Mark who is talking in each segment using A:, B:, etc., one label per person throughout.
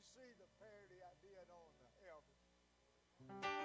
A: you see the parody I did on the Elvis?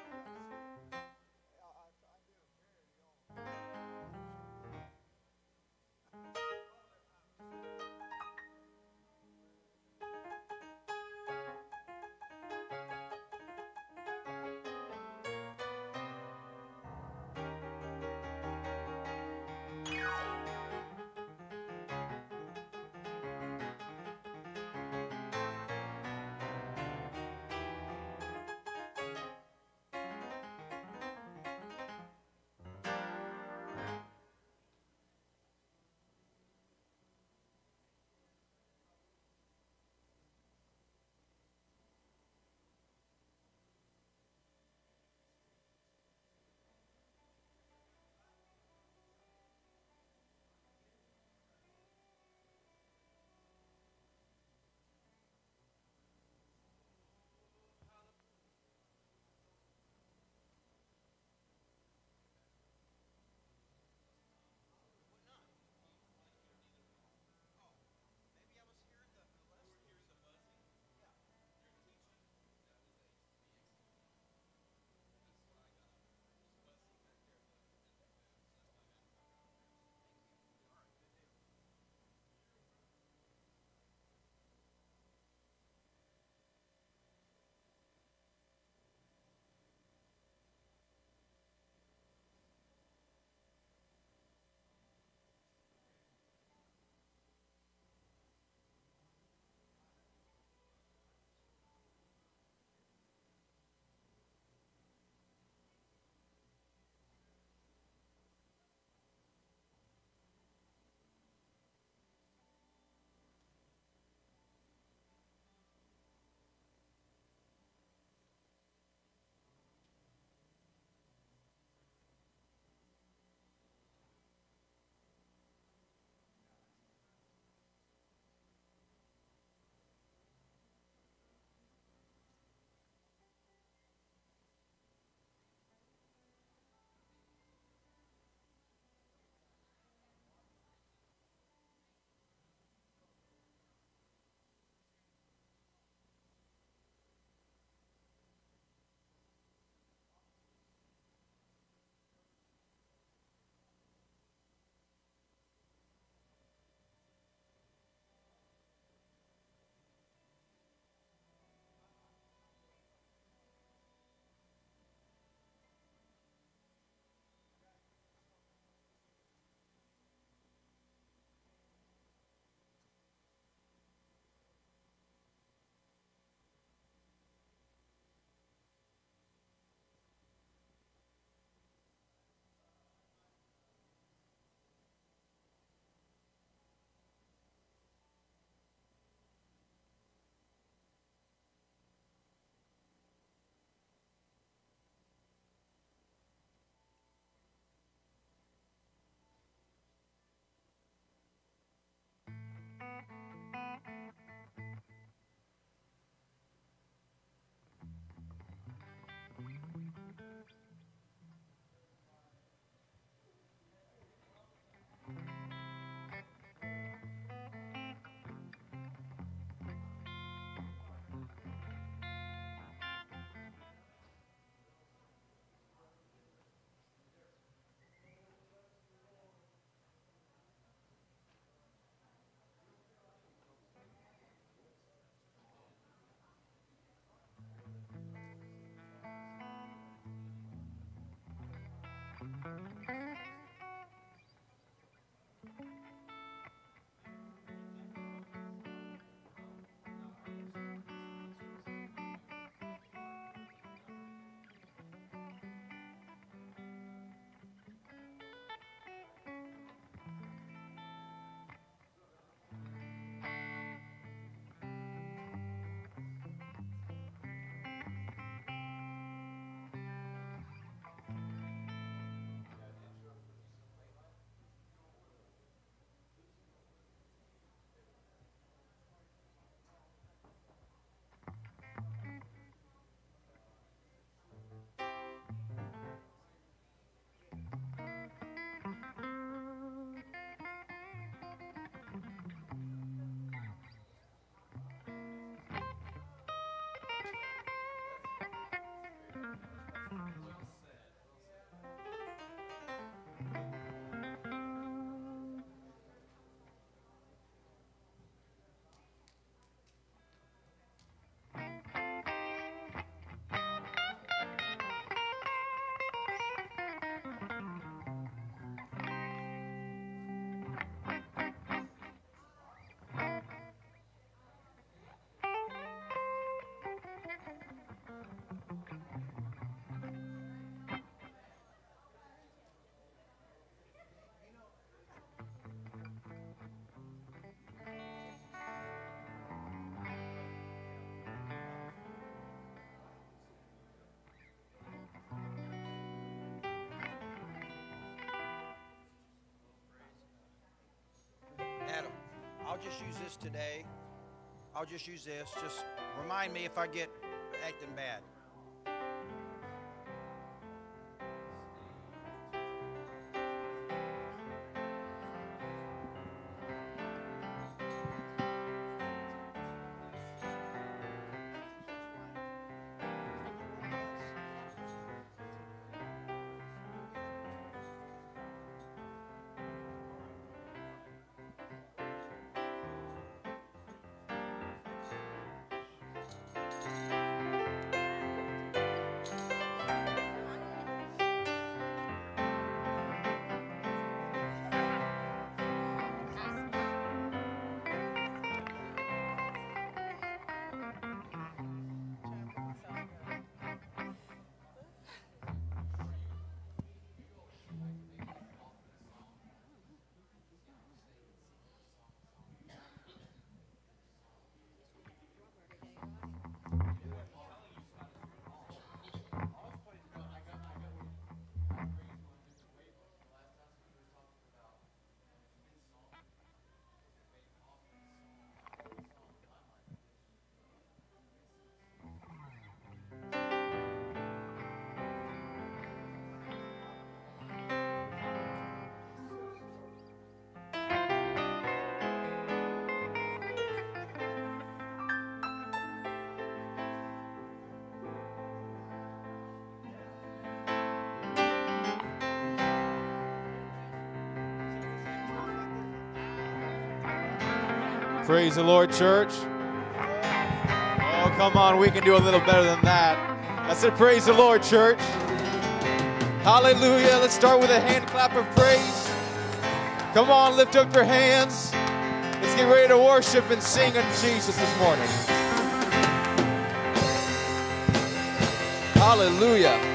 A: I'll
B: just use this today. I'll just use this. Just remind me if I get acting bad.
C: Praise the Lord, church. Oh, come on, we can do a little better than that. I said, Praise the Lord, church. Hallelujah. Let's start with a hand clap of praise. Come on, lift up your hands. Let's get ready to worship and sing unto Jesus this morning. Hallelujah.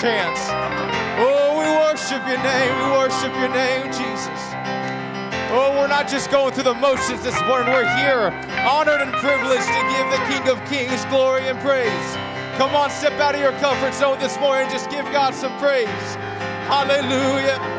C: Chance. Oh, we worship your name. We worship your name, Jesus. Oh, we're not just going through the motions this morning. We're here, honored and privileged to give the King of Kings glory and praise. Come on, step out of your comfort zone this morning. Just give God some praise. Hallelujah.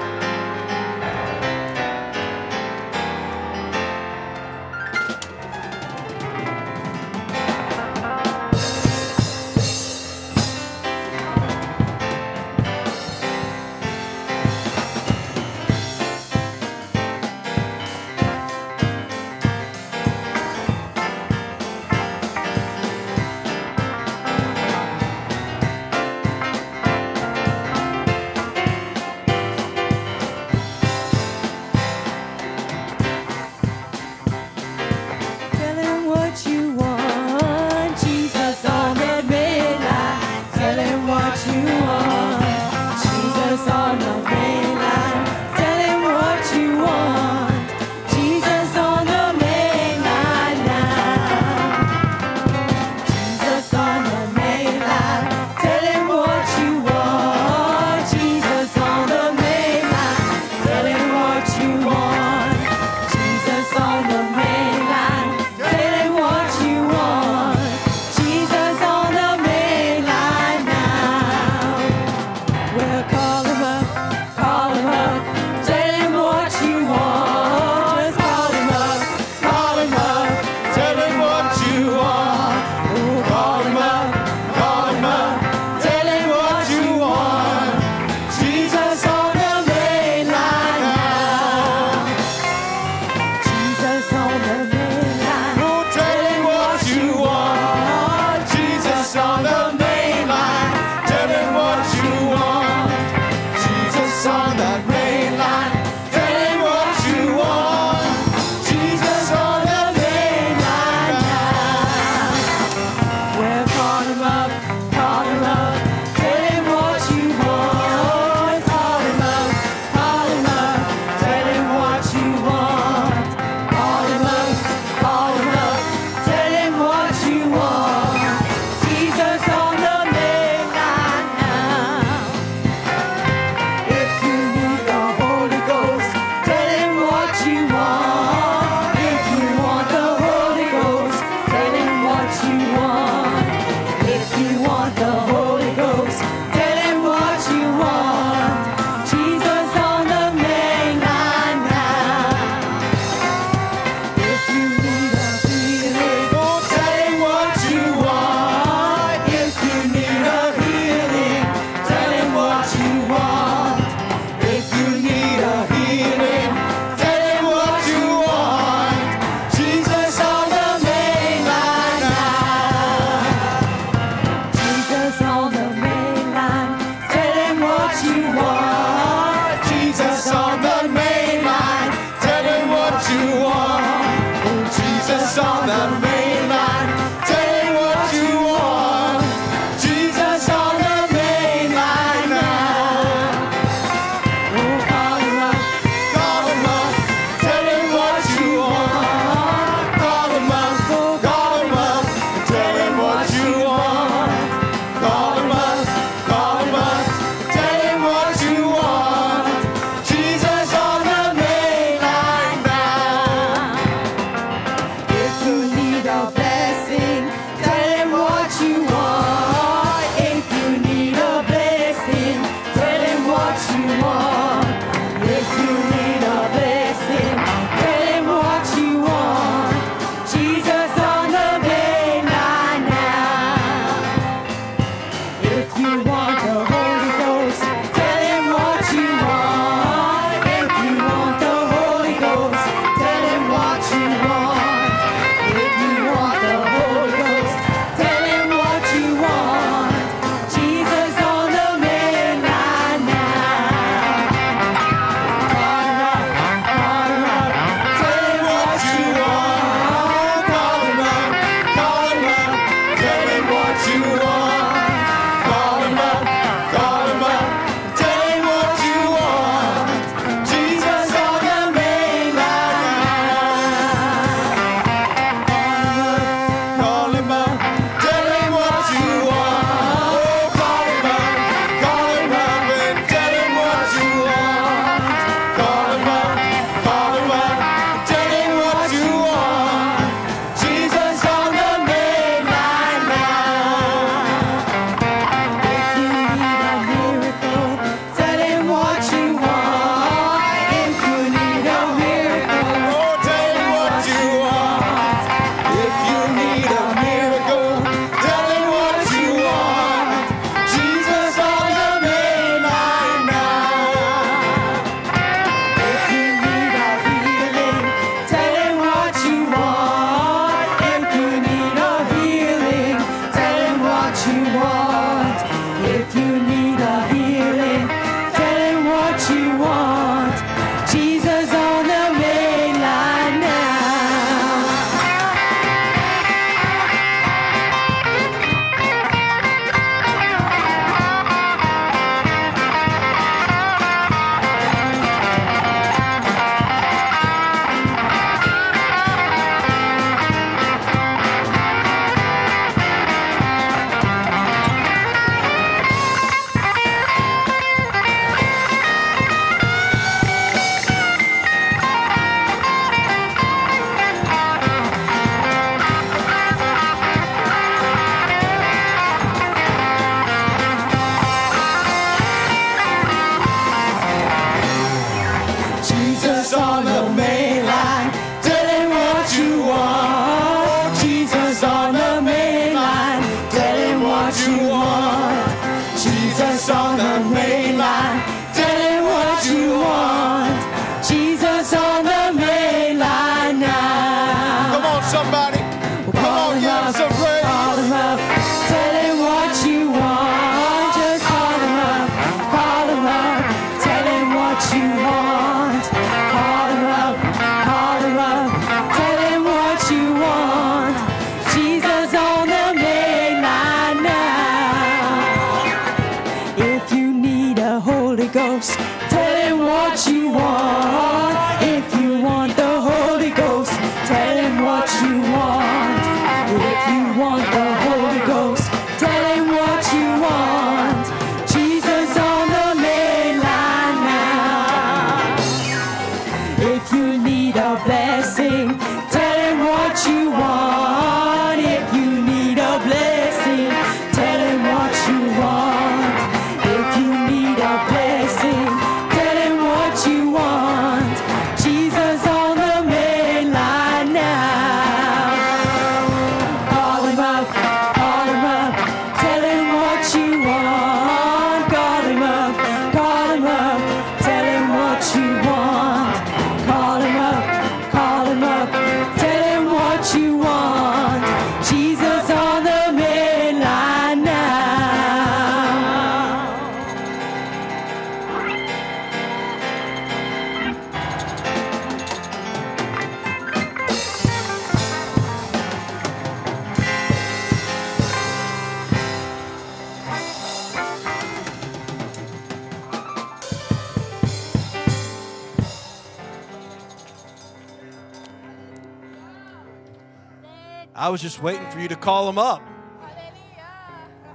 B: I was just waiting for you to call them up.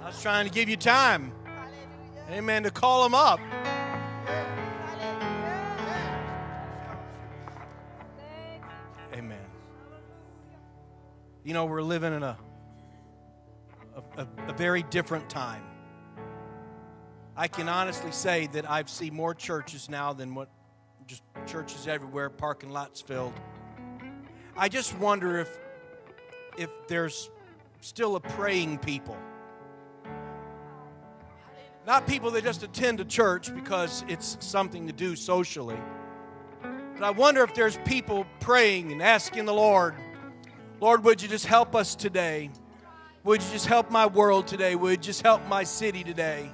B: I was trying to give you time. Amen. To call them up. Amen. You know, we're living in a, a, a, a very different time. I can honestly say that I've seen more churches now than what just churches everywhere, parking lots filled. I just wonder if if there's still a praying people. Not people that just attend a church because it's something to do socially. But I wonder if there's people praying and asking the Lord, Lord, would you just help us today? Would you just help my world today? Would you just help my city today?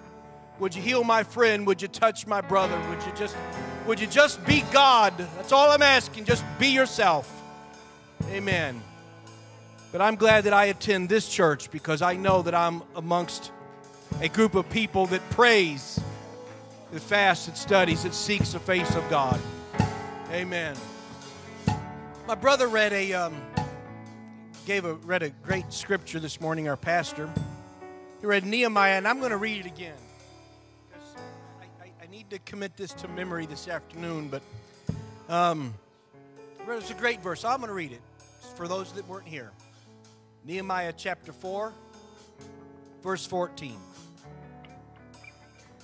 B: Would you heal my friend? Would you touch my brother? Would you just would you just be God? That's all I'm asking. Just be yourself. Amen. But I'm glad that I attend this church because I know that I'm amongst a group of people that prays, that fasts, that studies, that seeks the face of God. Amen. My brother read a um, gave a read a great scripture this morning. Our pastor he read Nehemiah, and I'm going to read it again. I, I, I need to commit this to memory this afternoon, but um, it's a great verse. I'm going to read it for those that weren't here. Nehemiah chapter 4, verse 14.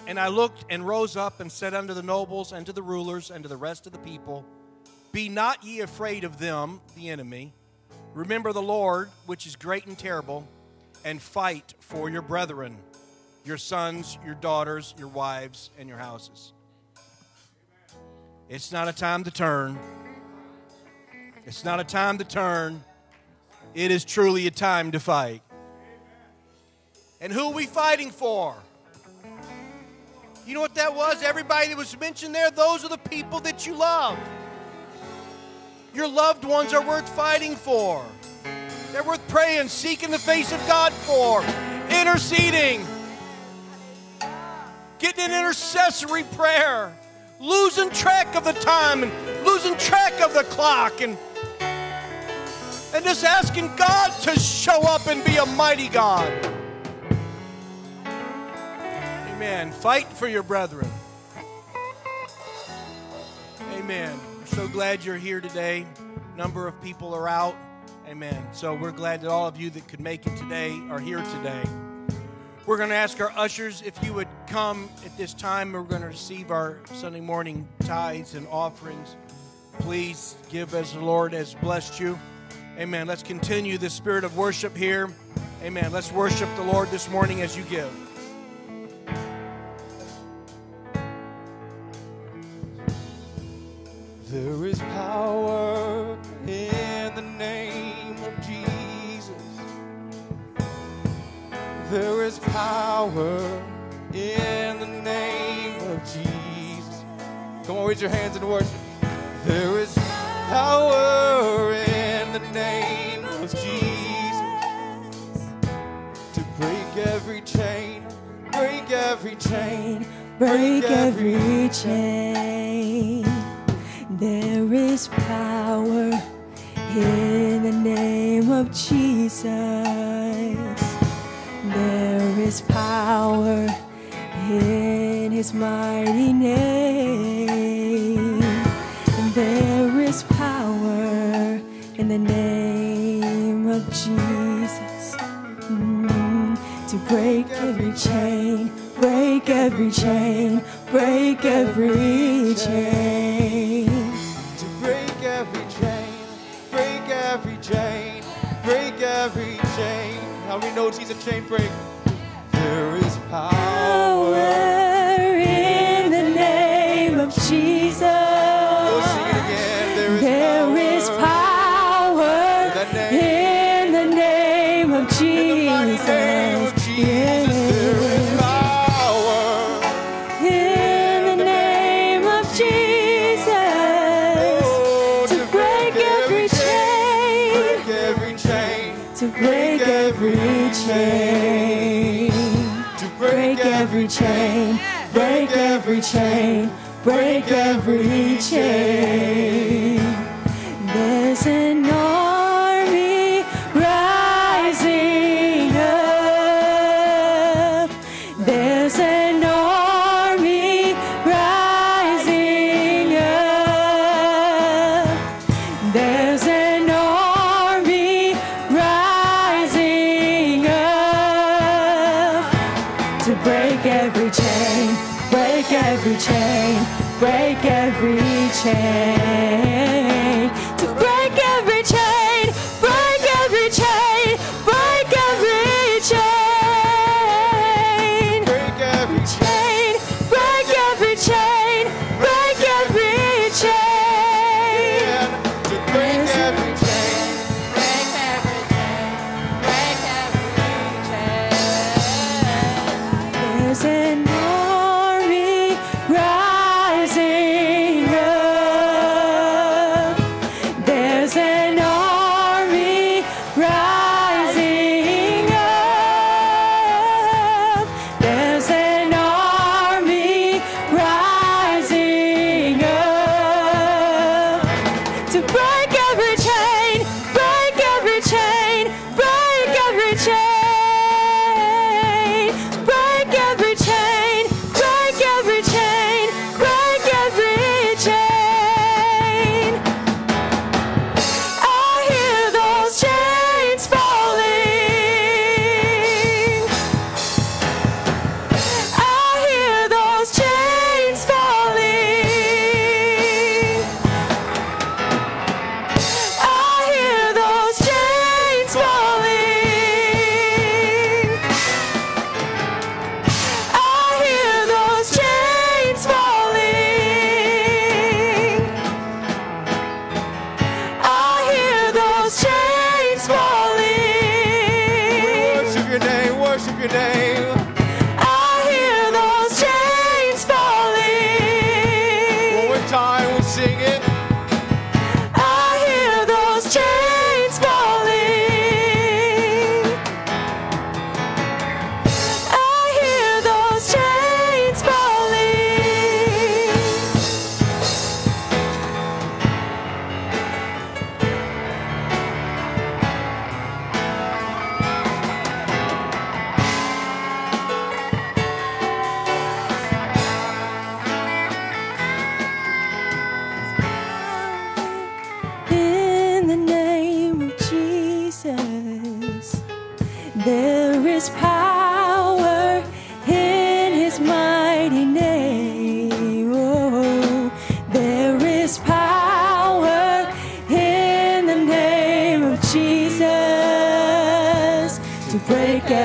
B: And I looked and rose up and said unto the nobles and to the rulers and to the rest of the people, Be not ye afraid of them, the enemy. Remember the Lord, which is great and terrible, and fight for your brethren, your sons, your daughters, your wives, and your houses. It's not a time to turn. It's not a time to turn. It is truly a time to fight. And who are we fighting for? You know what that was? Everybody that was mentioned there, those are the people that you love. Your loved ones are worth fighting for. They're worth praying, seeking the face of God for, interceding, getting an intercessory prayer, losing track of the time and losing track of the clock and and just asking God to show up and be a mighty God. Amen. Fight for your brethren. Amen. We're so glad you're here today. Number of people are out. Amen. So we're glad that all of you that could make it today are here today. We're going to ask our ushers if you would come at this time. We're going to receive our Sunday morning tithes and offerings. Please give as the Lord has blessed you. Amen. Let's continue the spirit of worship here. Amen. Let's worship the Lord this morning as you give.
C: There is power in the name of Jesus. There is power in the name of Jesus. Come on, raise your hands and worship. There is power in the name of Jesus to break every chain, break every chain,
D: break every chain. There is power in the name of Jesus. There is power in his mighty name. in the name of Jesus. Mm, to break every chain, break every chain, break every chain.
C: To break every chain, break every chain, break every chain. How we know Jesus chain break? There is power.
D: chain,
C: break every chain.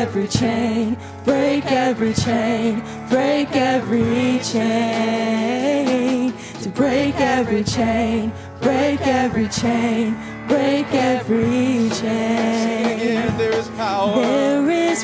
D: every chain, break every chain, break every chain. To break every chain, break every chain, break every chain. Break every chain. There is power. There is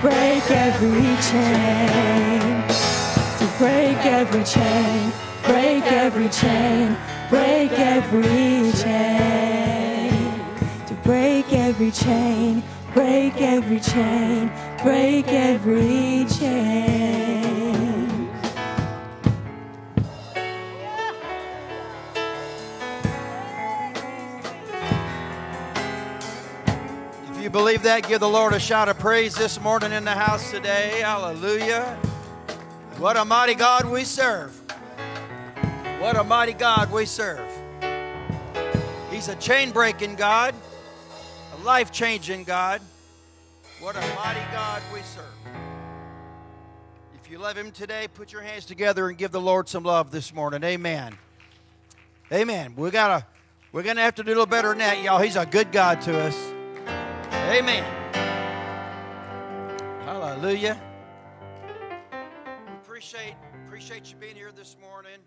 D: break every chain to break every chain, break every chain, break every chain, to break every chain, break every chain, break every chain.
E: Believe that, give the Lord a shout of praise this morning in the house today. Hallelujah. What a mighty God we serve. What a mighty God we serve. He's a chain breaking God, a life changing God. What a mighty God we serve. If you love Him today, put your hands together and give the Lord some love this morning. Amen. Amen. We gotta, we're gonna have to do a little better than that, y'all. He's a good God to us. Amen. Hallelujah. Appreciate appreciate you being here this morning.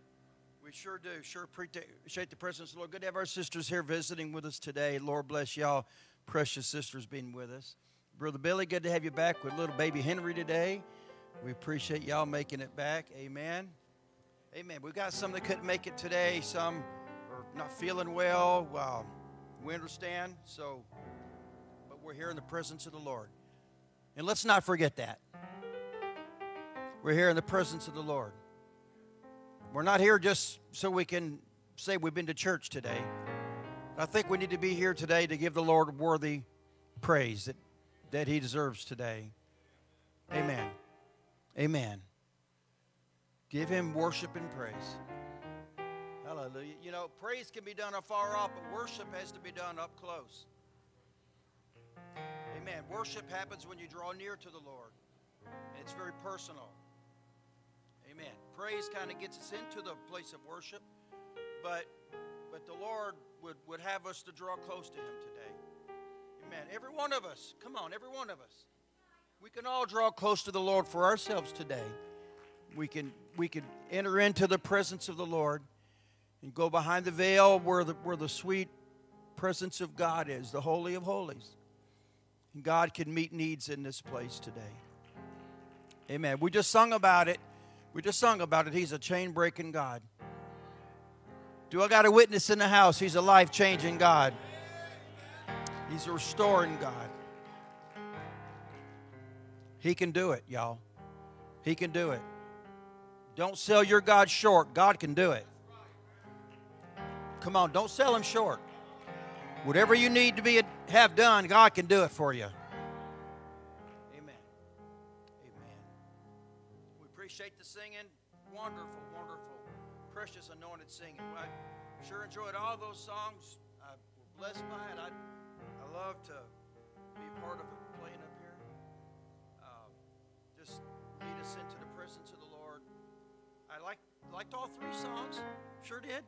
E: We sure do. Sure appreciate the presence of the Lord. Good to have our sisters here visiting with us today. Lord bless y'all, precious sisters being with us. Brother Billy, good to have you back with little baby Henry today. We appreciate y'all making it back. Amen. Amen. We've got some that couldn't make it today. Some are not feeling well. Well, we understand. So we're here in the presence of the Lord. And let's not forget that. We're here in the presence of the Lord. We're not here just so we can say we've been to church today. I think we need to be here today to give the Lord worthy praise that, that He deserves today. Amen. Amen. Give Him worship and praise. Hallelujah. You know, praise can be done afar off, but worship has to be done up close. Amen. Worship happens when you draw near to the Lord. And it's very personal. Amen. Praise kind of gets us into the place of worship, but but the Lord would, would have us to draw close to Him today. Amen. Every one of us, come on, every one of us. We can all draw close to the Lord for ourselves today. We can we can enter into the presence of the Lord and go behind the veil where the where the sweet presence of God is, the Holy of Holies. God can meet needs in this place today. Amen. We just sung about it. We just sung about it. He's a chain breaking God. Do I got a witness in the house? He's a life changing God. He's a restoring God. He can do it, y'all. He can do it. Don't sell your God short. God can do it. Come on, don't sell him short. Whatever you need to be have done, God can do it for you. Amen. Amen. We appreciate the singing. Wonderful, wonderful, precious, anointed singing. I sure enjoyed all those songs. I was blessed by it. I, I love to be a part of it playing up here. Um, just lead us into the presence of the Lord. I liked, liked all three songs. Sure did.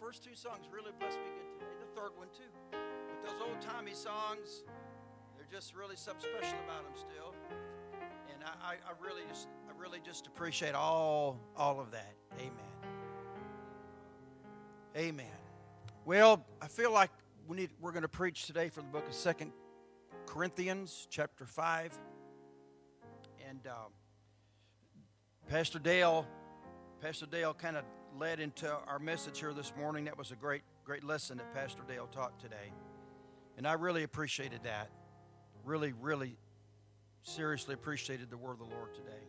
E: First two songs really blessed me good today. The third one, too. But those old timey songs, they're just really something special about them still. And I, I, I really just I really just appreciate all all of that. Amen. Amen. Well, I feel like we need we're going to preach today from the book of Second Corinthians, chapter five, and um, Pastor Dale, Pastor Dale kind of led into our message here this morning. That was a great great lesson that Pastor Dale taught today, and I really appreciated that. Really, really seriously appreciated the word of the Lord today.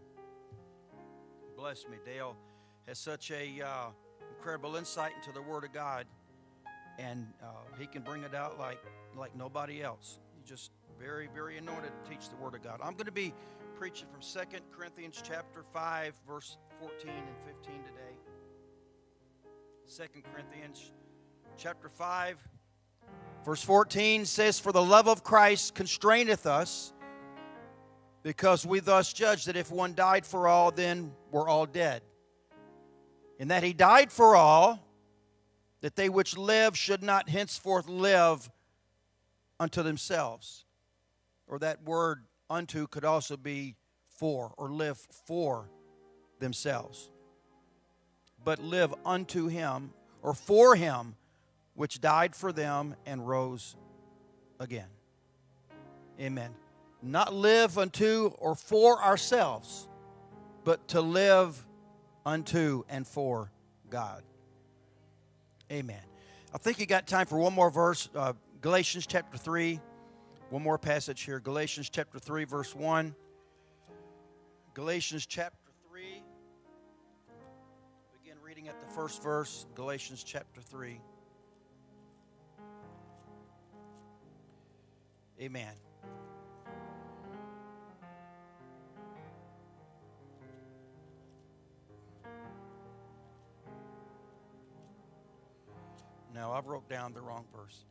E: Bless me. Dale has such a uh, incredible insight into the Word of God. and uh, he can bring it out like like nobody else. He's just very, very anointed to teach the Word of God. I'm going to be preaching from 2 Corinthians chapter 5, verse 14 and 15 today. 2 Corinthians chapter 5, verse 14 says, For the love of Christ constraineth us, because we thus judge that if one died for all, then we're all dead. And that he died for all, that they which live should not henceforth live unto themselves. Or that word unto could also be for or live for themselves. But live unto him or for him which died for them and rose again. Amen. Not live unto or for ourselves, but to live unto and for God. Amen. I think you got time for one more verse. Uh, Galatians chapter 3. One more passage here. Galatians chapter 3, verse 1. Galatians chapter at the first verse. Galatians chapter 3. Amen. No, I wrote down the wrong verse.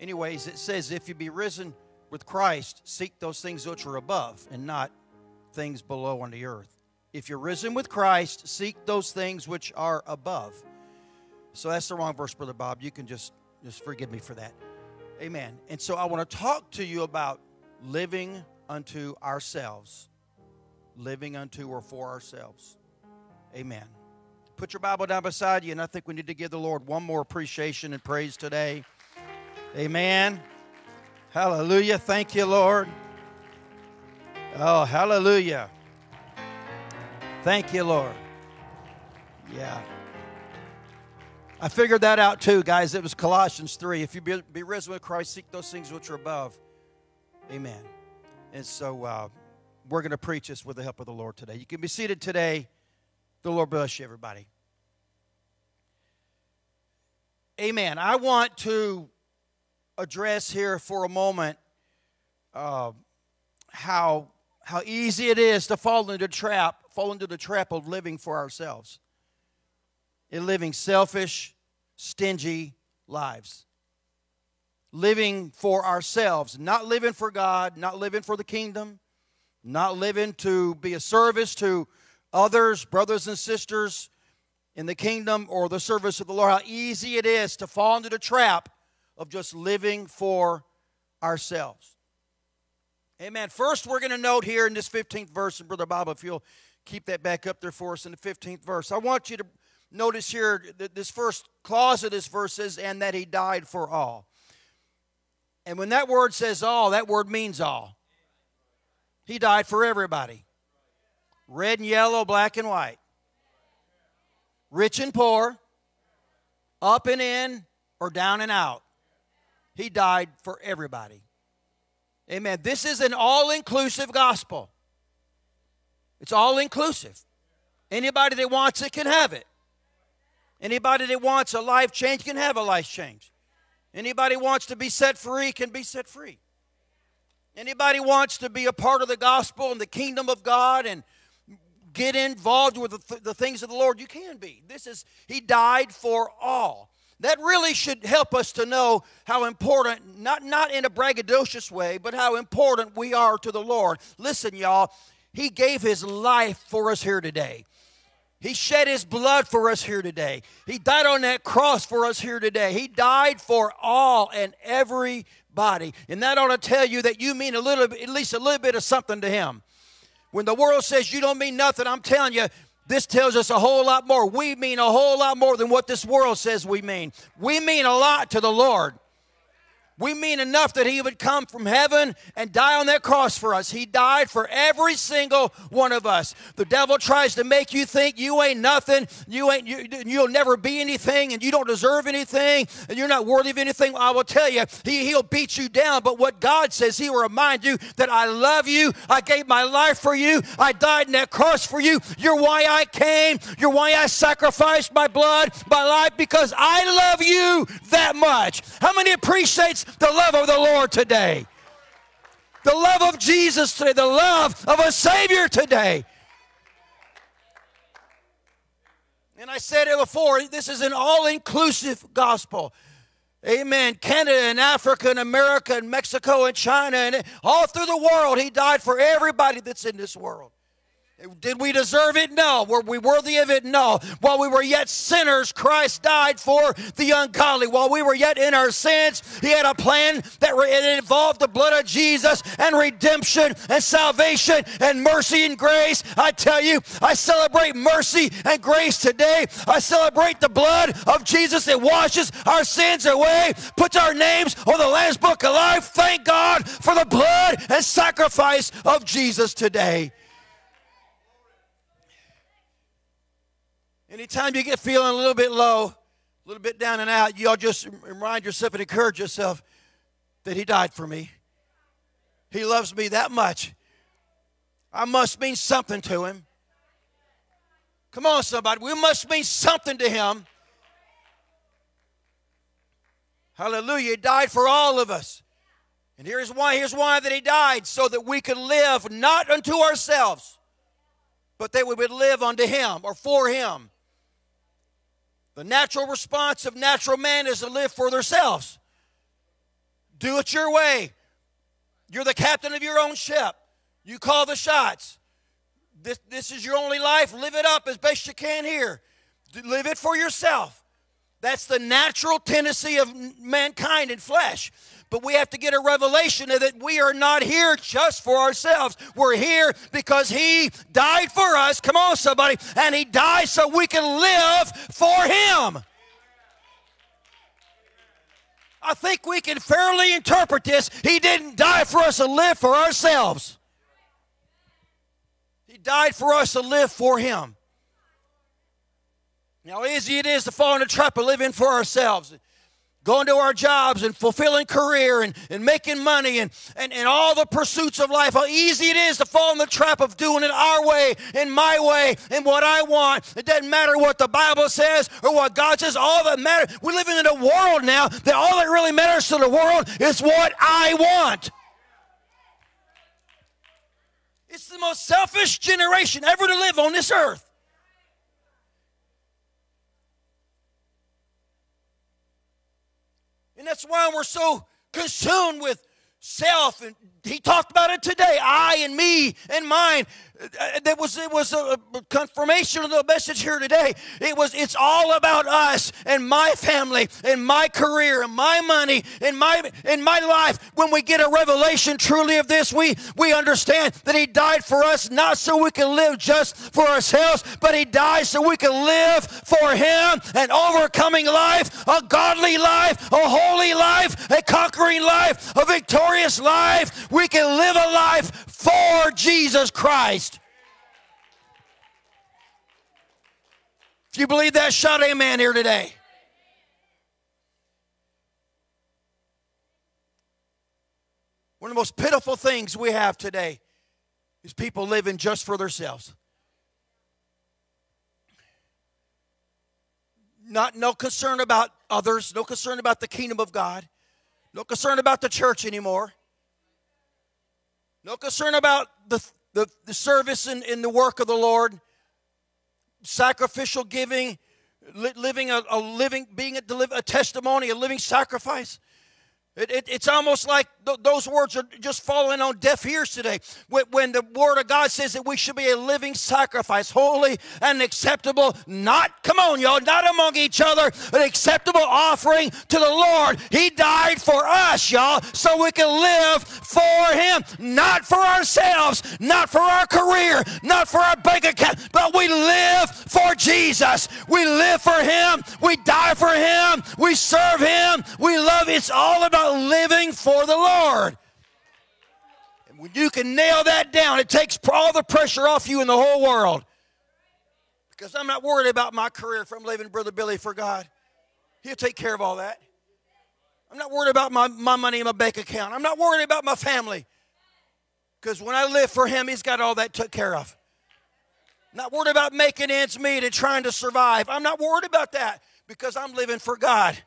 E: Anyways, it says, If you be risen with Christ, seek those things which are above and not things below on the earth. If you're risen with Christ, seek those things which are above. So that's the wrong verse, Brother Bob. You can just, just forgive me for that. Amen. And so I want to talk to you about living unto ourselves, living unto or for ourselves. Amen. Put your Bible down beside you, and I think we need to give the Lord one more appreciation and praise today. Amen. Hallelujah. Thank you, Lord. Oh, hallelujah. Thank you, Lord. Yeah. I figured that out too, guys. It was Colossians 3. If you be, be risen with Christ, seek those things which are above. Amen. And so uh, we're going to preach this with the help of the Lord today. You can be seated today. The Lord bless you, everybody. Amen. I want to address here for a moment uh, how how easy it is to fall into the trap, fall into the trap of living for ourselves, in living selfish, stingy lives, living for ourselves, not living for God, not living for the kingdom, not living to be a service to others, brothers and sisters in the kingdom or the service of the Lord. How easy it is to fall into the trap of just living for ourselves. Amen. First, we're going to note here in this 15th verse, and Brother Bob, if you'll keep that back up there for us in the 15th verse, I want you to notice here that this first clause of this verse says, and that he died for all. And when that word says all, that word means all. He died for everybody red and yellow, black and white, rich and poor, up and in, or down and out. He died for everybody. Amen. This is an all inclusive gospel. It's all inclusive. Anybody that wants it can have it. Anybody that wants a life change can have a life change. Anybody wants to be set free can be set free. Anybody wants to be a part of the gospel and the kingdom of God and get involved with the, th- the things of the Lord, you can be. This is, He died for all that really should help us to know how important, not, not in a braggadocious way, but how important we are to the Lord. Listen, y'all, He gave His life for us here today. He shed His blood for us here today. He died on that cross for us here today. He died for all and everybody. And that ought to tell you that you mean a little, at least a little bit of something to Him. When the world says you don't mean nothing, I'm telling you, this tells us a whole lot more. We mean a whole lot more than what this world says we mean. We mean a lot to the Lord. We mean enough that He would come from heaven and die on that cross for us. He died for every single one of us. The devil tries to make you think you ain't nothing, you ain't you, you'll never be anything, and you don't deserve anything, and you're not worthy of anything. I will tell you, he, He'll beat you down. But what God says, He will remind you that I love you. I gave my life for you. I died in that cross for you. You're why I came. You're why I sacrificed my blood, my life, because I love you that much. How many appreciates the love of the Lord today? The love of Jesus today, the love of a Savior today. And I said it before, this is an all inclusive gospel. Amen. Canada and Africa and America and Mexico and China and all through the world, He died for everybody that's in this world. Did we deserve it? No. Were we worthy of it? No. While we were yet sinners, Christ died for the ungodly. While we were yet in our sins, He had a plan that involved the blood of Jesus and redemption and salvation and mercy and grace. I tell you, I celebrate mercy and grace today. I celebrate the blood of Jesus that washes our sins away, puts our names on the Lamb's Book of Life. Thank God for the blood and sacrifice of Jesus today. Anytime you get feeling a little bit low, a little bit down and out, you all just remind yourself and encourage yourself that He died for me. He loves me that much. I must mean something to Him. Come on, somebody. We must mean something to Him. Hallelujah. He died for all of us. And here's why. Here's why that He died so that we could live not unto ourselves, but that we would live unto Him or for Him. The natural response of natural man is to live for themselves. Do it your way. You're the captain of your own ship. You call the shots. This, this is your only life. Live it up as best you can here. Live it for yourself. That's the natural tendency of mankind in flesh. But we have to get a revelation that we are not here just for ourselves. We're here because He died for us. Come on, somebody. And He died so we can live for Him. I think we can fairly interpret this. He didn't die for us to live for ourselves, He died for us to live for Him. Now, easy it is to fall in the trap of living for ourselves going to our jobs and fulfilling career and, and making money and, and, and all the pursuits of life, how easy it is to fall in the trap of doing it our way, in my way, and what I want. It doesn't matter what the Bible says or what God says. All that matters, we're living in a world now that all that really matters to the world is what I want. It's the most selfish generation ever to live on this earth. And that's why we're so consumed with self. And he talked about it today I and me and mine. Uh, that was it was a confirmation of the message here today. It was it's all about us and my family and my career and my money and my in my life. When we get a revelation truly of this, we we understand that He died for us not so we can live just for ourselves, but He died so we can live for Him, an overcoming life, a godly life, a holy life, a conquering life, a victorious life. We can live a life for Jesus Christ. If you believe that, shout amen here today. One of the most pitiful things we have today is people living just for themselves. Not no concern about others, no concern about the kingdom of God, no concern about the church anymore, no concern about the, the, the service and, and the work of the Lord sacrificial giving, living a, a living, being a, a testimony, a living sacrifice. It, it, it's almost like th- those words are just falling on deaf ears today. When, when, the Word of God says that we should be a living sacrifice, holy and acceptable, not, come on, y'all, not among each other, an acceptable offering to the Lord. He died for us, y'all, so we can live for Him, not for ourselves, not for our career, not for our bank account, but we live for Jesus. We live for Him. We die for Him. We serve Him. We love. It's all about about living for the Lord. And when you can nail that down, it takes all the pressure off you in the whole world. Because I'm not worried about my career if I'm living Brother Billy for God. He'll take care of all that. I'm not worried about my, my money in my bank account. I'm not worried about my family. Because when I live for Him, He's got all that took care of. Not worried about making ends meet and trying to survive. I'm not worried about that because I'm living for God.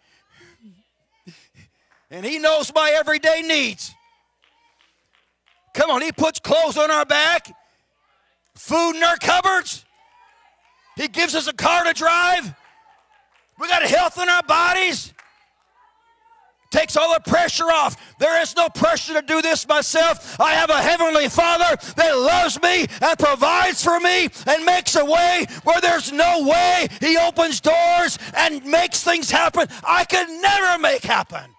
E: And He knows my everyday needs. Come on, He puts clothes on our back, food in our cupboards. He gives us a car to drive. We got health in our bodies. Takes all the pressure off. There is no pressure to do this myself. I have a heavenly Father that loves me and provides for me and makes a way where there's no way. He opens doors and makes things happen I could never make happen.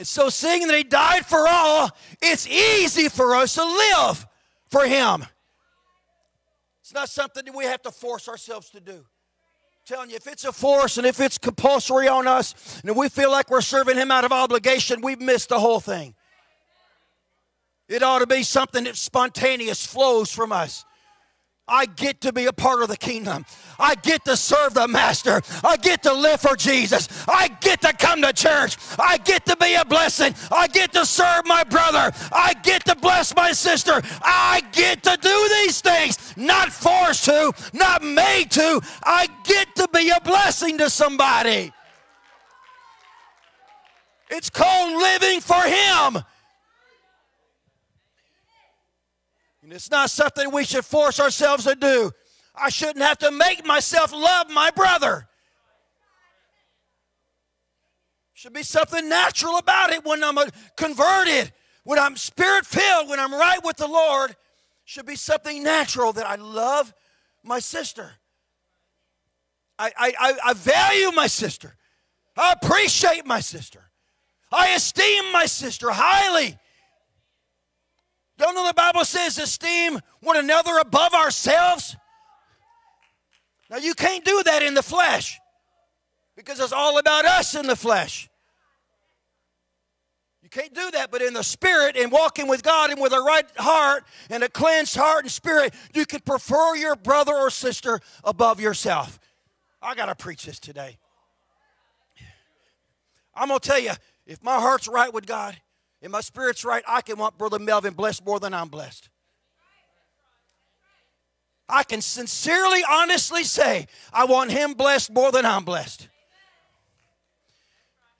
E: And so, seeing that He died for all, it's easy for us to live for Him. It's not something that we have to force ourselves to do. I'm telling you, if it's a force and if it's compulsory on us, and we feel like we're serving Him out of obligation, we've missed the whole thing. It ought to be something that spontaneous flows from us. I get to be a part of the kingdom. I get to serve the master. I get to live for Jesus. I get to come to church. I get to be a blessing. I get to serve my brother. I get to bless my sister. I get to do these things, not forced to, not made to. I get to be a blessing to somebody. It's called living for Him. And it's not something we should force ourselves to do. I shouldn't have to make myself love my brother. Should be something natural about it when I'm uh, converted, when I'm spirit filled, when I'm right with the Lord. Should be something natural that I love my sister. I, I, I value my sister. I appreciate my sister. I esteem my sister highly. Don't know the Bible says esteem one another above ourselves? Now, you can't do that in the flesh because it's all about us in the flesh. You can't do that, but in the spirit and walking with God and with a right heart and a cleansed heart and spirit, you can prefer your brother or sister above yourself. I got to preach this today. I'm going to tell you, if my heart's right with God, and my spirit's right, I can want Brother Melvin blessed more than I'm blessed. I can sincerely, honestly say, I want him blessed more than I'm blessed.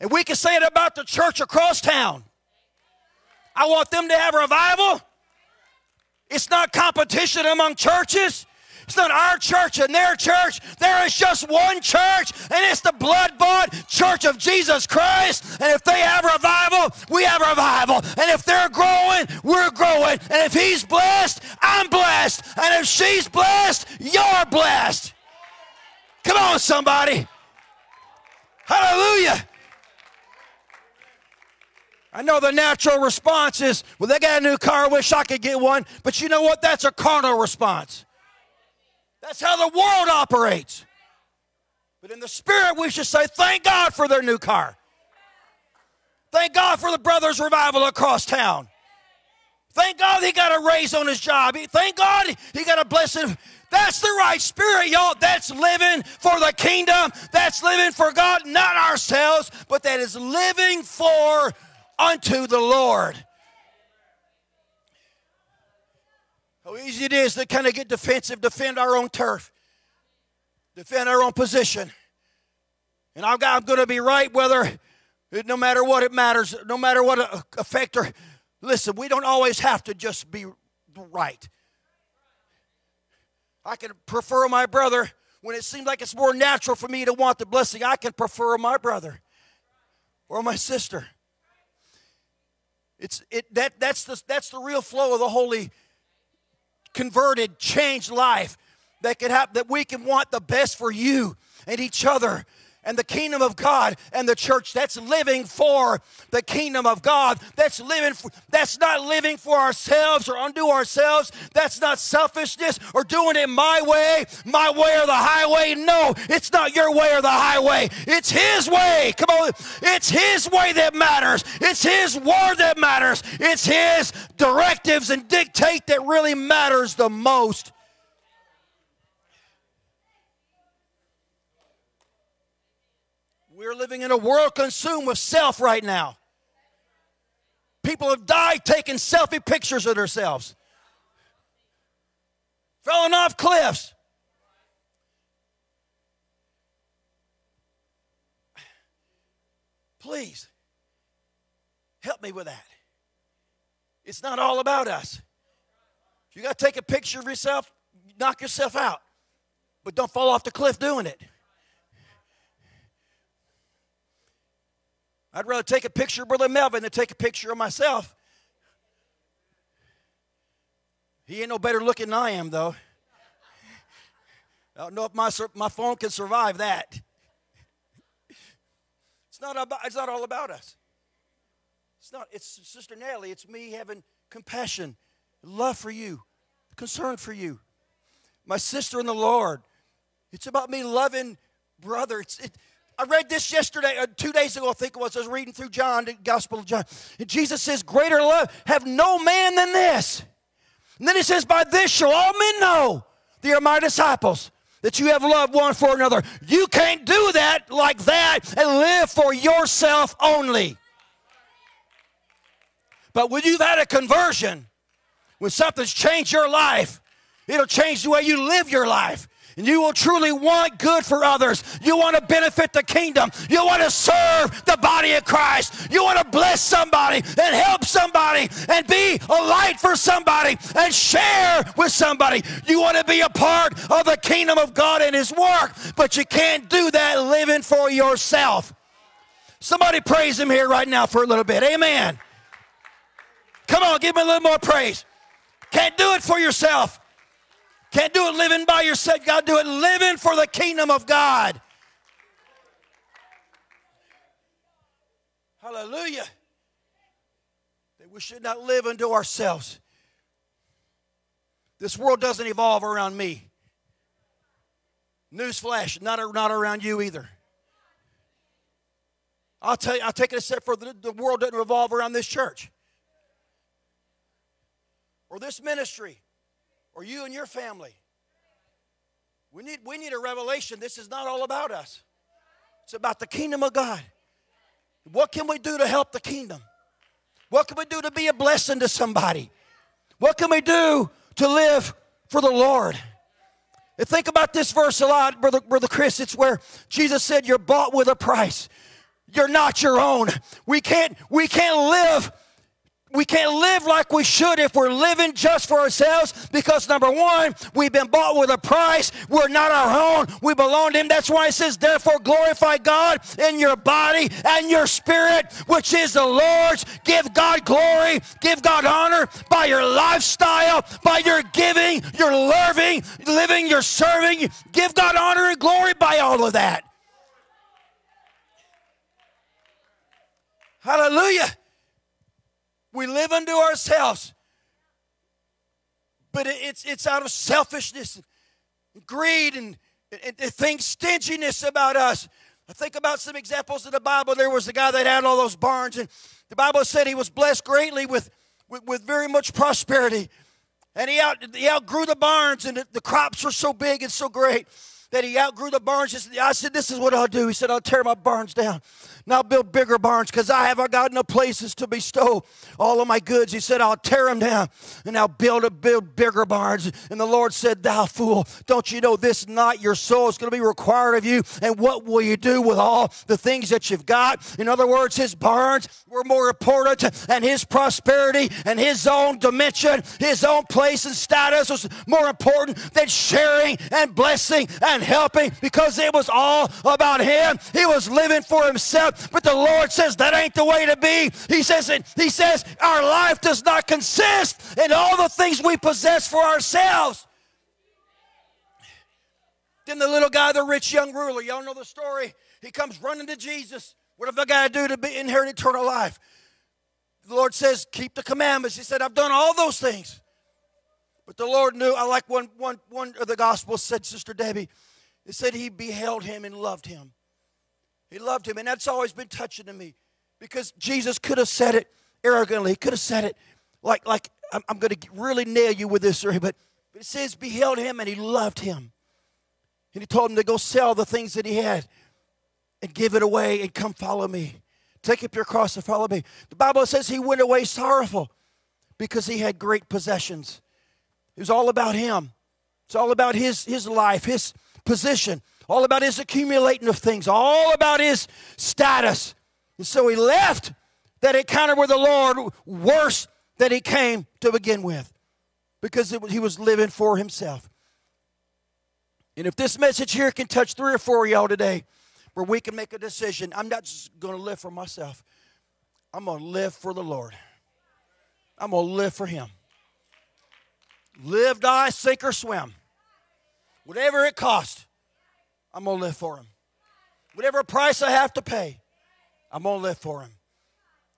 E: And we can say it about the church across town. I want them to have revival. It's not competition among churches. It's not our church and their church. There is just one church, and it's the blood bought church of Jesus Christ. And if they have revival, we have revival. And if they're growing, we're growing. And if he's blessed, I'm blessed. And if she's blessed, you're blessed. Come on, somebody. Hallelujah. I know the natural response is, well, they got a new car, wish I could get one. But you know what? That's a carnal response. That's how the world operates. But in the spirit, we should say, Thank God for their new car. Thank God for the brothers' revival across town. Thank God he got a raise on his job. Thank God he got a blessing. That's the right spirit, y'all. That's living for the kingdom. That's living for God, not ourselves, but that is living for unto the Lord. How easy it is to kind of get defensive, defend our own turf, defend our own position. And I'm, going to be right whether, no matter what it matters, no matter what uh, effect or. Listen, we don't always have to just be right. I can prefer my brother when it seems like it's more natural for me to want the blessing. I can prefer my brother or my sister. It's it that that's the that's the real flow of the Holy converted, changed life that can happen, that we can want the best for you and each other. And the kingdom of God and the church. That's living for the kingdom of God. That's living for, that's not living for ourselves or undo ourselves. That's not selfishness or doing it my way, my way or the highway. No, it's not your way or the highway. It's his way. Come on. It's his way that matters. It's his word that matters. It's his directives and dictate that really matters the most. We're living in a world consumed with self right now. People have died taking selfie pictures of themselves, falling off cliffs. Please help me with that. It's not all about us. You got to take a picture of yourself, knock yourself out, but don't fall off the cliff doing it. I'd rather take a picture of Brother Melvin than take a picture of myself. He ain't no better looking than I am, though. I don't know if my, my phone can survive that. It's not, about, it's not all about us. It's not, it's Sister Nellie, it's me having compassion, love for you, concern for you. My sister in the Lord. It's about me loving brother. It's, it, I read this yesterday, uh, two days ago, I think it was. I was reading through John, the Gospel of John. And Jesus says, Greater love have no man than this. And then he says, By this shall all men know they are my disciples, that you have loved one for another. You can't do that like that and live for yourself only. But when you've had a conversion, when something's changed your life, it'll change the way you live your life and you will truly want good for others, you want to benefit the kingdom, you want to serve the body of Christ, you want to bless somebody and help somebody and be a light for somebody and share with somebody. You want to be a part of the kingdom of God and His work, but you can't do that living for yourself. Somebody praise Him here right now for a little bit. Amen. Come on, give me a little more praise. Can't do it for yourself. Can't do it living by yourself. God, do it living for the kingdom of God. Hallelujah. That we should not live unto ourselves. This world doesn't evolve around me. Newsflash, not, not around you either. I'll tell you, I'll take it a step further. The world doesn't revolve around this church or this ministry or you and your family. We need, we need a revelation. This is not all about us, it's about the kingdom of God. What can we do to help the kingdom? What can we do to be a blessing to somebody? What can we do to live for the Lord? And think about this verse a lot, Brother, Brother Chris. It's where Jesus said, You're bought with a price. You're not your own. We can't, we can't live we can't live like we should if we're living just for ourselves because number one, we've been bought with a price. We're not our own. We belong to Him. That's why it says, therefore glorify God in your body and your spirit, which is the Lord's. Give God glory, give God honor by your lifestyle, by your giving, your loving, living, your serving. Give God honor and glory by all of that. Hallelujah. We live unto ourselves. But it's, it's out of selfishness, and greed, and, and, and things, stinginess about us. I think about some examples in the Bible. There was a guy that had all those barns, and the Bible said he was blessed greatly with, with, with very much prosperity. And he, out, he outgrew the barns, and the, the crops were so big and so great that he outgrew the barns. I said, This is what I'll do. He said, I'll tear my barns down. Now build bigger barns because I haven't got no places to bestow all of my goods. He said, I'll tear them down and I'll build a build bigger barns. And the Lord said, Thou fool, don't you know this night your soul is going to be required of you? And what will you do with all the things that you've got? In other words, his barns were more important and his prosperity and his own dimension, his own place and status was more important than sharing and blessing and helping because it was all about him. He was living for himself but the Lord says that ain't the way to be. He says it, He says our life does not consist in all the things we possess for ourselves. Then the little guy, the rich young ruler, y'all know the story. he comes running to Jesus. What have I got to do to be, inherit eternal life? The Lord says, Keep the commandments. He said, I've done all those things. But the Lord knew, I like one, one, one of the Gospels said, Sister Debbie, it said he beheld him and loved him. He loved him, and that's always been touching to me because Jesus could have said it arrogantly. He could have said it like, like I'm, I'm going to really nail you with this, story, but it says, beheld him and he loved him. And he told him to go sell the things that he had and give it away and come follow me. Take up your cross and follow me. The Bible says he went away sorrowful because he had great possessions. It was all about him. It's all about his, his life, his position, all about his accumulating of things, all about his status. And so he left that encounter with the Lord worse than he came to begin with because it, he was living for himself. And if this message here can touch three or four of y'all today, where we can make a decision, I'm not just going to live for myself, I'm going to live for the Lord. I'm going to live for Him. Live, die, sink, or swim. Whatever it costs, I'm going to live for Him. Whatever price I have to pay, I'm going to live for Him.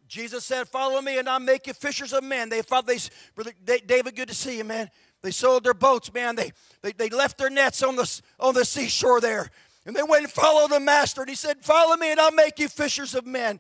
E: Jesus said, Follow me, and I'll make you fishers of men. They they, Brother David, good to see you, man. They sold their boats, man. They, they, they left their nets on the, on the seashore there. And they went and followed the master. And he said, Follow me, and I'll make you fishers of men.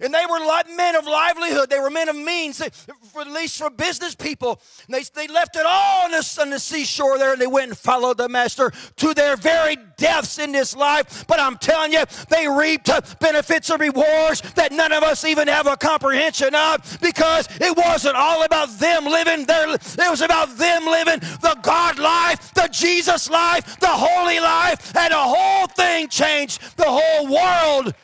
E: And they were men of livelihood. They were men of means, they, for, at least for business people. And they, they left it all on the, on the seashore there and they went and followed the master to their very deaths in this life. But I'm telling you, they reaped benefits and rewards that none of us even have a comprehension of because it wasn't all about them living their, it was about them living the God life, the Jesus life, the holy life, and the whole thing changed the whole world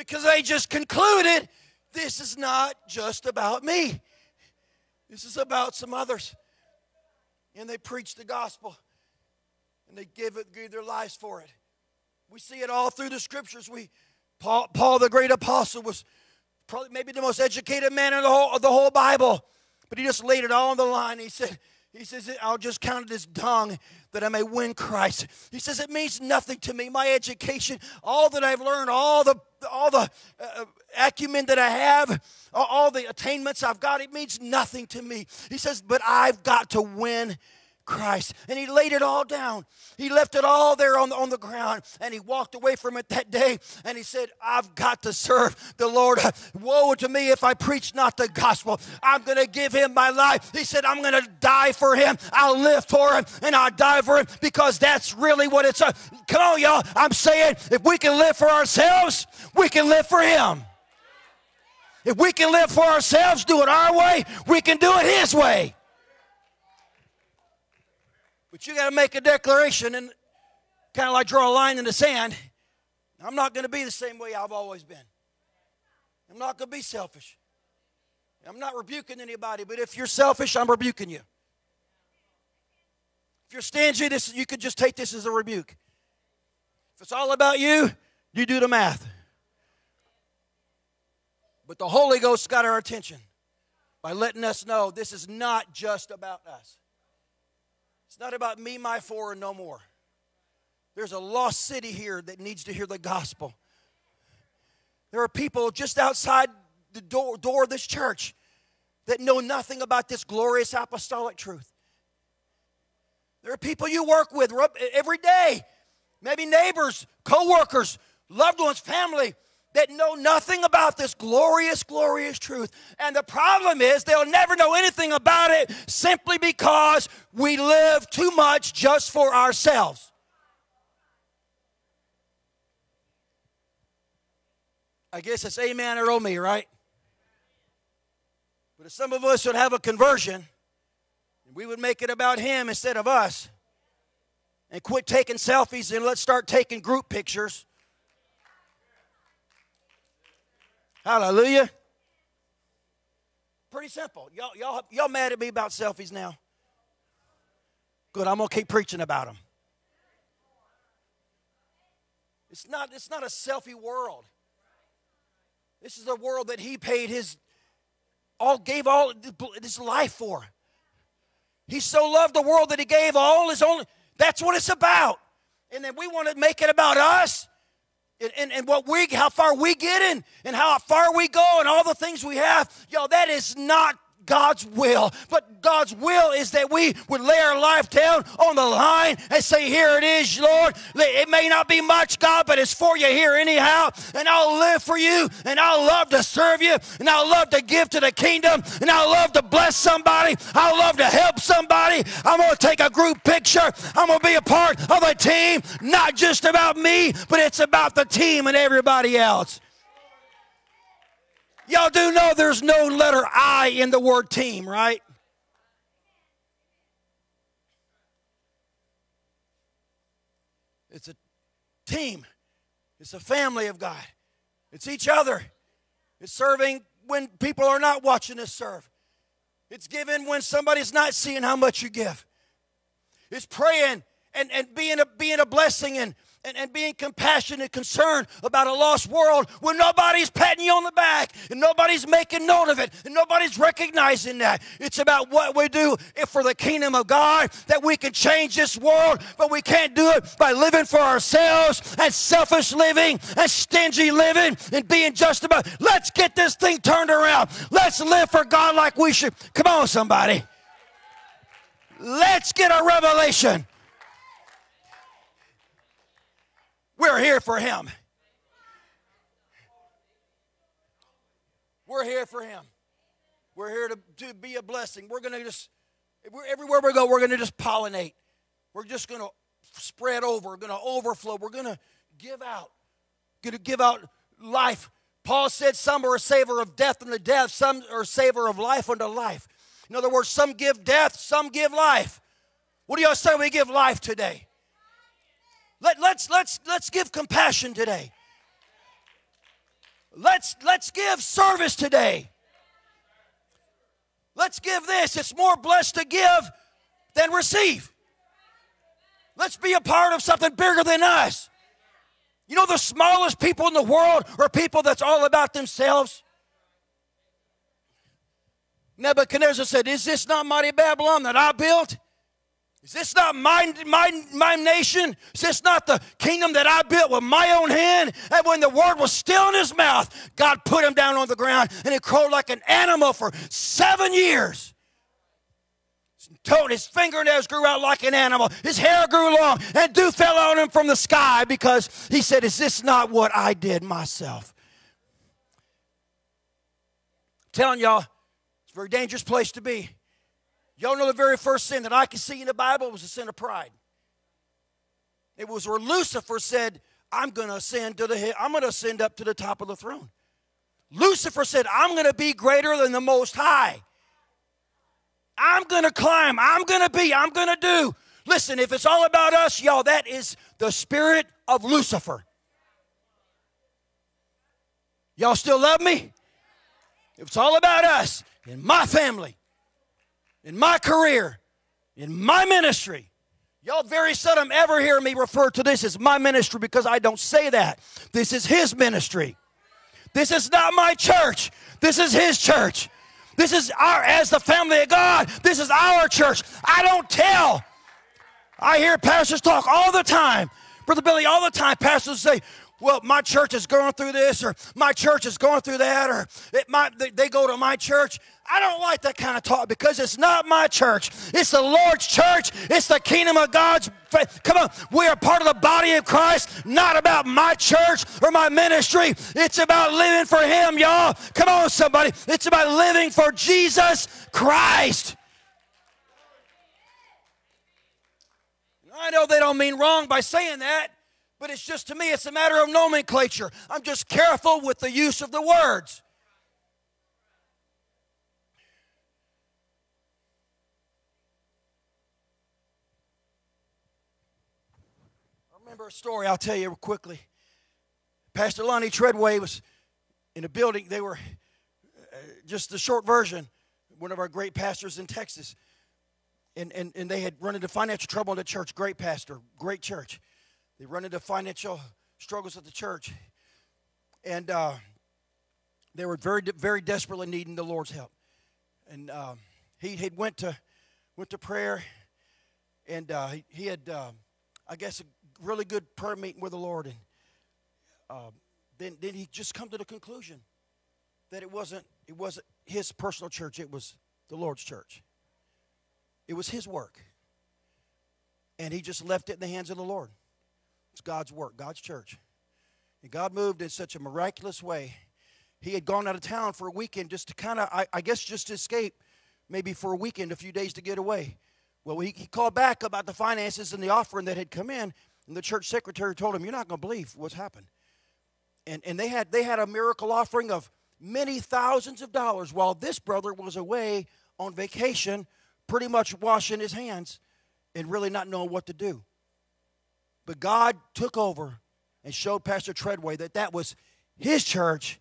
E: because they just concluded this is not just about me, this is about some others. And they preach the gospel and they give it give their lives for it. We see it all through the scriptures. We Paul, Paul the great apostle was probably maybe the most educated man in the whole of the whole Bible, but he just laid it all on the line. He said, he says, I'll just count it as dung that I may win Christ. He says, it means nothing to me. My education, all that I've learned, all the, all the uh, acumen that I have, all the attainments I've got, it means nothing to me. He says, but I've got to win Christ. And he laid it all down. He left it all there on the, on the ground and he walked away from it that day and he said, I've got to serve the Lord. Woe to me if I preach not the gospel. I'm going to give him my life. He said, I'm going to die for him. I'll live for him and I'll die for him because that's really what it's. A, come on, y'all. I'm saying if we can live for ourselves, we can live for him. If we can live for ourselves, do it our way, we can do it his way. But you got to make a declaration and kind of like draw a line in the sand. I'm not going to be the same way I've always been. I'm not going to be selfish. I'm not rebuking anybody, but if you're selfish, I'm rebuking you. If you're stingy, this you could just take this as a rebuke. If it's all about you, you do the math. But the Holy Ghost got our attention by letting us know this is not just about us. It's not about me, my four, and no more. There's a lost city here that needs to hear the gospel. There are people just outside the door, door of this church that know nothing about this glorious apostolic truth. There are people you work with every day, maybe neighbors, co workers, loved ones, family that know nothing about this glorious, glorious truth. And the problem is they'll never know anything about it simply because we live too much just for ourselves. I guess it's amen or oh me, right? But if some of us would have a conversion, we would make it about him instead of us, and quit taking selfies and let's start taking group pictures Hallelujah. Pretty simple. Y'all, y'all, y'all mad at me about selfies now? Good, I'm going to keep preaching about them. It's not, it's not a selfie world. This is a world that he paid his all gave all his life for. He so loved the world that he gave all his only that's what it's about. and then we want to make it about us and, and, and what we how far we get in and how far we go and all the things we have yo that is not God's will. But God's will is that we would lay our life down on the line and say, Here it is, Lord. It may not be much, God, but it's for you here anyhow. And I'll live for you, and I'll love to serve you, and I'll love to give to the kingdom, and I'll love to bless somebody. I'll love to help somebody. I'm going to take a group picture. I'm going to be a part of a team, not just about me, but it's about the team and everybody else. Y'all do know there's no letter I in the word team, right? It's a team, it's a family of God, it's each other, it's serving when people are not watching us serve, it's giving when somebody's not seeing how much you give, it's praying and, and being, a, being a blessing and and, and being compassionate and concerned about a lost world when nobody's patting you on the back and nobody's making note of it and nobody's recognizing that. It's about what we do for the kingdom of God that we can change this world, but we can't do it by living for ourselves and selfish living and stingy living and being just about. Let's get this thing turned around. Let's live for God like we should. Come on, somebody. Let's get a revelation. We're here for Him. We're here for Him. We're here to, to be a blessing. We're going to just, everywhere we go, we're going to just pollinate. We're just going to spread over. We're going to overflow. We're going to give out. Going to give out life. Paul said some are a savor of death unto death, some are a savor of life unto life. In other words, some give death, some give life. What do y'all say we give life today? Let, let's, let's, let's give compassion today. Let's, let's give service today. Let's give this. It's more blessed to give than receive. Let's be a part of something bigger than us. You know, the smallest people in the world are people that's all about themselves. Nebuchadnezzar said, Is this not mighty Babylon that I built? Is this not my, my, my nation? Is this not the kingdom that I built with my own hand? And when the word was still in his mouth, God put him down on the ground and he crowed like an animal for seven years. His fingernails grew out like an animal. His hair grew long, and dew fell on him from the sky because he said, Is this not what I did myself? I'm telling y'all, it's a very dangerous place to be. Y'all know the very first sin that I can see in the Bible was the sin of pride. It was where Lucifer said, I'm going to ascend to the I'm going to ascend up to the top of the throne. Lucifer said, I'm going to be greater than the most high. I'm going to climb. I'm going to be. I'm going to do. Listen, if it's all about us, y'all, that is the spirit of Lucifer. Y'all still love me? If it's all about us and my family, in my career, in my ministry. Y'all very seldom ever hear me refer to this as my ministry because I don't say that. This is His ministry. This is not my church. This is His church. This is our, as the family of God, this is our church. I don't tell. I hear pastors talk all the time. Brother Billy, all the time, pastors say, well, my church is going through this, or my church is going through that, or it might, they go to my church. I don't like that kind of talk because it's not my church. It's the Lord's church. It's the kingdom of God's. Come on, we are part of the body of Christ, not about my church or my ministry. It's about living for Him, y'all. Come on, somebody. It's about living for Jesus Christ. I know they don't mean wrong by saying that. But it's just to me, it's a matter of nomenclature. I'm just careful with the use of the words. I remember a story I'll tell you quickly. Pastor Lonnie Treadway was in a building, they were uh, just the short version, one of our great pastors in Texas. And, and, and they had run into financial trouble in the church. Great pastor, great church. They run into financial struggles at the church. And uh, they were very, very desperately needing the Lord's help. And uh, he had went to, went to prayer, and uh, he, he, had, uh, I guess, a really good prayer meeting with the Lord, and uh, then then he just come to the conclusion that it wasn't it wasn't his personal church; it was the Lord's church. It was his work, and he just left it in the hands of the Lord. It's God's work, God's church, and God moved in such a miraculous way. He had gone out of town for a weekend just to kind of, I, I guess, just to escape, maybe for a weekend, a few days to get away. Well, he, he called back about the finances and the offering that had come in, and the church secretary told him, "You're not going to believe what's happened." And and they had they had a miracle offering of many thousands of dollars while this brother was away on vacation, pretty much washing his hands and really not knowing what to do. But God took over and showed Pastor Treadway that that was his church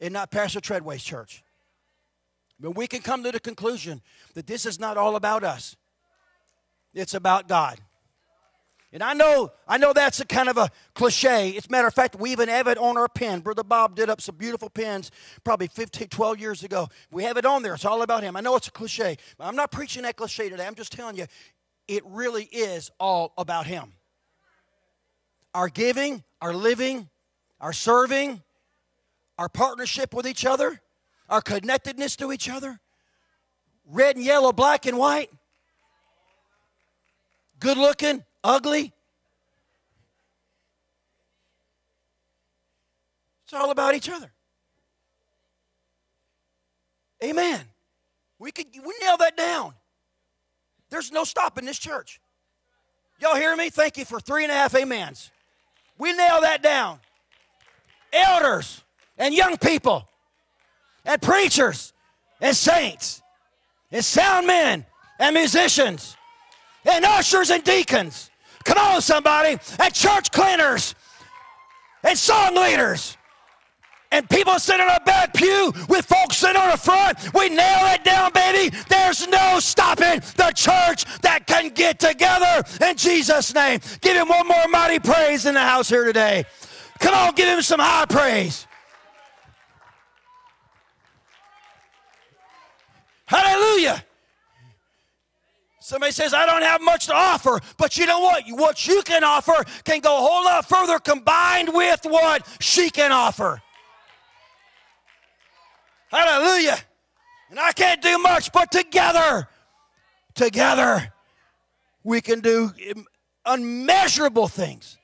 E: and not Pastor Treadway's church. But we can come to the conclusion that this is not all about us. It's about God. And I know, I know that's a kind of a cliche. As a matter of fact, we even have it on our pen. Brother Bob did up some beautiful pens probably 15, 12 years ago. We have it on there. It's all about him. I know it's a cliche. But I'm not preaching that cliche today. I'm just telling you, it really is all about him. Our giving, our living, our serving, our partnership with each other, our connectedness to each other, red and yellow, black and white, good looking, ugly. It's all about each other. Amen. We could we nail that down. There's no stopping this church. Y'all hear me? Thank you for three and a half amens. We nail that down. Elders and young people and preachers and saints and sound men and musicians and ushers and deacons. Come on, somebody. And church cleaners and song leaders and people sitting on a back pew with folks sitting on the front. We nail it down, baby. There's no stopping the church that can get together in Jesus' name. Give him one more mighty praise in the house here today. Come on, give him some high praise. Hallelujah. Somebody says, I don't have much to offer, but you know what? What you can offer can go a whole lot further combined with what she can offer. Hallelujah. And I can't do much, but together, together, we can do unmeasurable things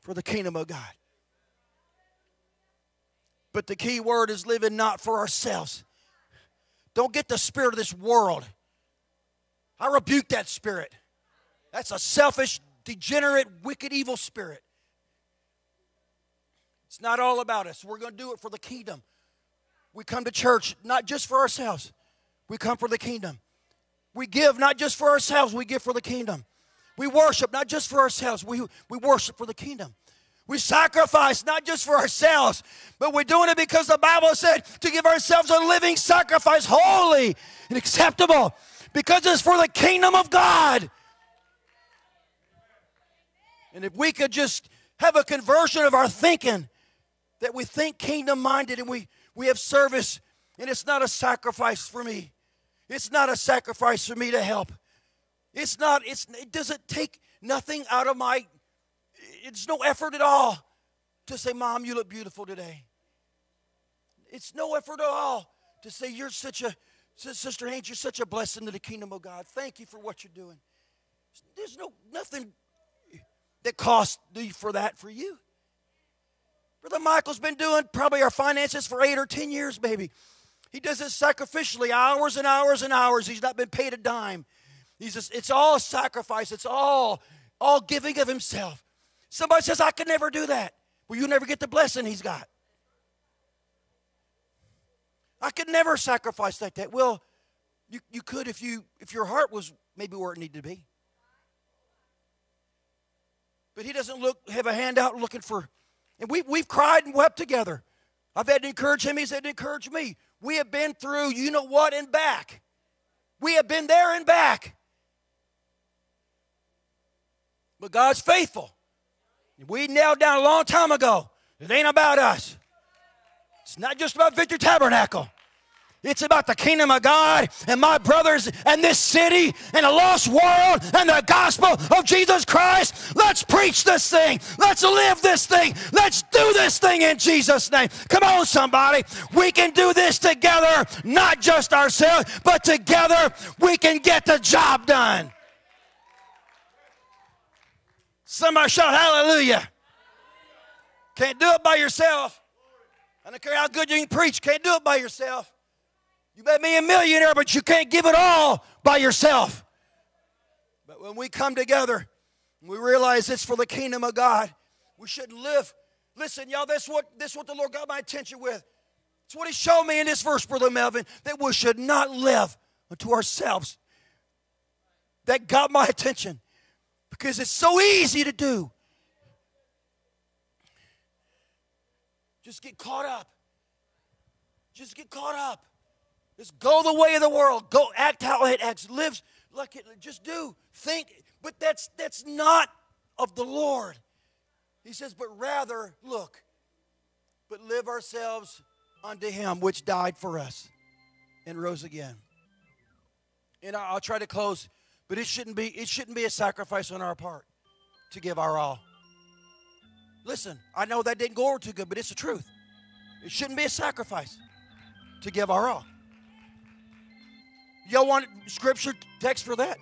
E: for the kingdom of God. But the key word is living not for ourselves. Don't get the spirit of this world. I rebuke that spirit. That's a selfish, degenerate, wicked, evil spirit. It's not all about us. We're going to do it for the kingdom. We come to church not just for ourselves, we come for the kingdom. We give not just for ourselves, we give for the kingdom. We worship not just for ourselves, we, we worship for the kingdom. We sacrifice not just for ourselves, but we're doing it because the Bible said to give ourselves a living sacrifice, holy and acceptable, because it's for the kingdom of God. And if we could just have a conversion of our thinking, that we think kingdom minded and we, we have service, and it's not a sacrifice for me. It's not a sacrifice for me to help. It's not, it's, it doesn't take nothing out of my, it's no effort at all to say, Mom, you look beautiful today. It's no effort at all to say, You're such a, Sister Haynes, you're such a blessing to the kingdom of God. Thank you for what you're doing. There's no, nothing that costs for that for you. Brother Michael's been doing probably our finances for eight or ten years, maybe. He does it sacrificially, hours and hours and hours. He's not been paid a dime. He's just, it's all sacrifice. It's all, all giving of himself. Somebody says, I could never do that. Well, you never get the blessing he's got. I could never sacrifice like that. Well, you, you could if you if your heart was maybe where it needed to be. But he doesn't look have a handout looking for and we, we've cried and wept together. I've had to encourage him, he's had to encourage me. We have been through you know what and back. We have been there and back. But God's faithful. We nailed down a long time ago. It ain't about us. It's not just about Victory Tabernacle. It's about the kingdom of God and my brothers and this city and a lost world and the gospel of Jesus Christ. Let's preach this thing. Let's live this thing. Let's do this thing in Jesus' name. Come on, somebody. We can do this together, not just ourselves, but together we can get the job done. Somebody shout hallelujah. Can't do it by yourself. I don't care how good you can preach, can't do it by yourself. You may be a millionaire, but you can't give it all by yourself. But when we come together, we realize it's for the kingdom of God. We shouldn't live. Listen, y'all, this what this is what the Lord got my attention with. It's what He showed me in this verse, Brother Melvin, that we should not live unto ourselves. That got my attention because it's so easy to do. Just get caught up. Just get caught up. Just go the way of the world. Go act how it acts. Live like it. Just do. Think. But that's that's not of the Lord. He says, but rather look, but live ourselves unto Him which died for us and rose again. And I'll try to close, but it shouldn't be it shouldn't be a sacrifice on our part to give our all. Listen, I know that didn't go over too good, but it's the truth. It shouldn't be a sacrifice to give our all. Y'all want scripture text for that?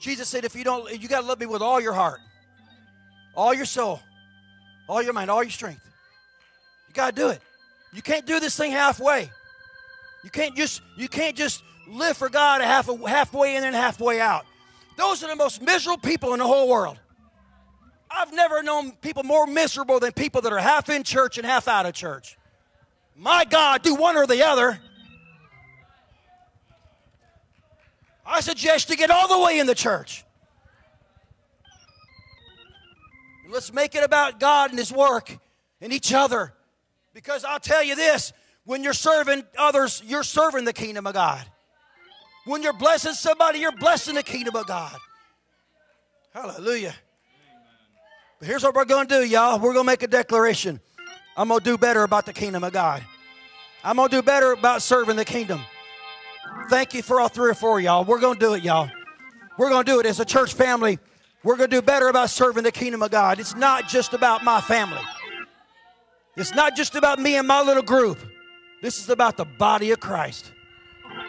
E: Jesus said, if you don't, you got to love me with all your heart, all your soul, all your mind, all your strength. You got to do it. You can't do this thing halfway. You can't just, you can't just live for God half, a halfway in and halfway out. Those are the most miserable people in the whole world. I've never known people more miserable than people that are half in church and half out of church. My God, do one or the other. I suggest you get all the way in the church. Let's make it about God and His work and each other. Because I'll tell you this when you're serving others, you're serving the kingdom of God. When you're blessing somebody, you're blessing the kingdom of God. Hallelujah. But here's what we're going to do, y'all. We're going to make a declaration. I'm going to do better about the kingdom of God. I'm going to do better about serving the kingdom. Thank you for all three or four y'all. We're going to do it, y'all. We're going to do it as a church family. We're going to do better about serving the kingdom of God. It's not just about my family. It's not just about me and my little group. This is about the body of Christ.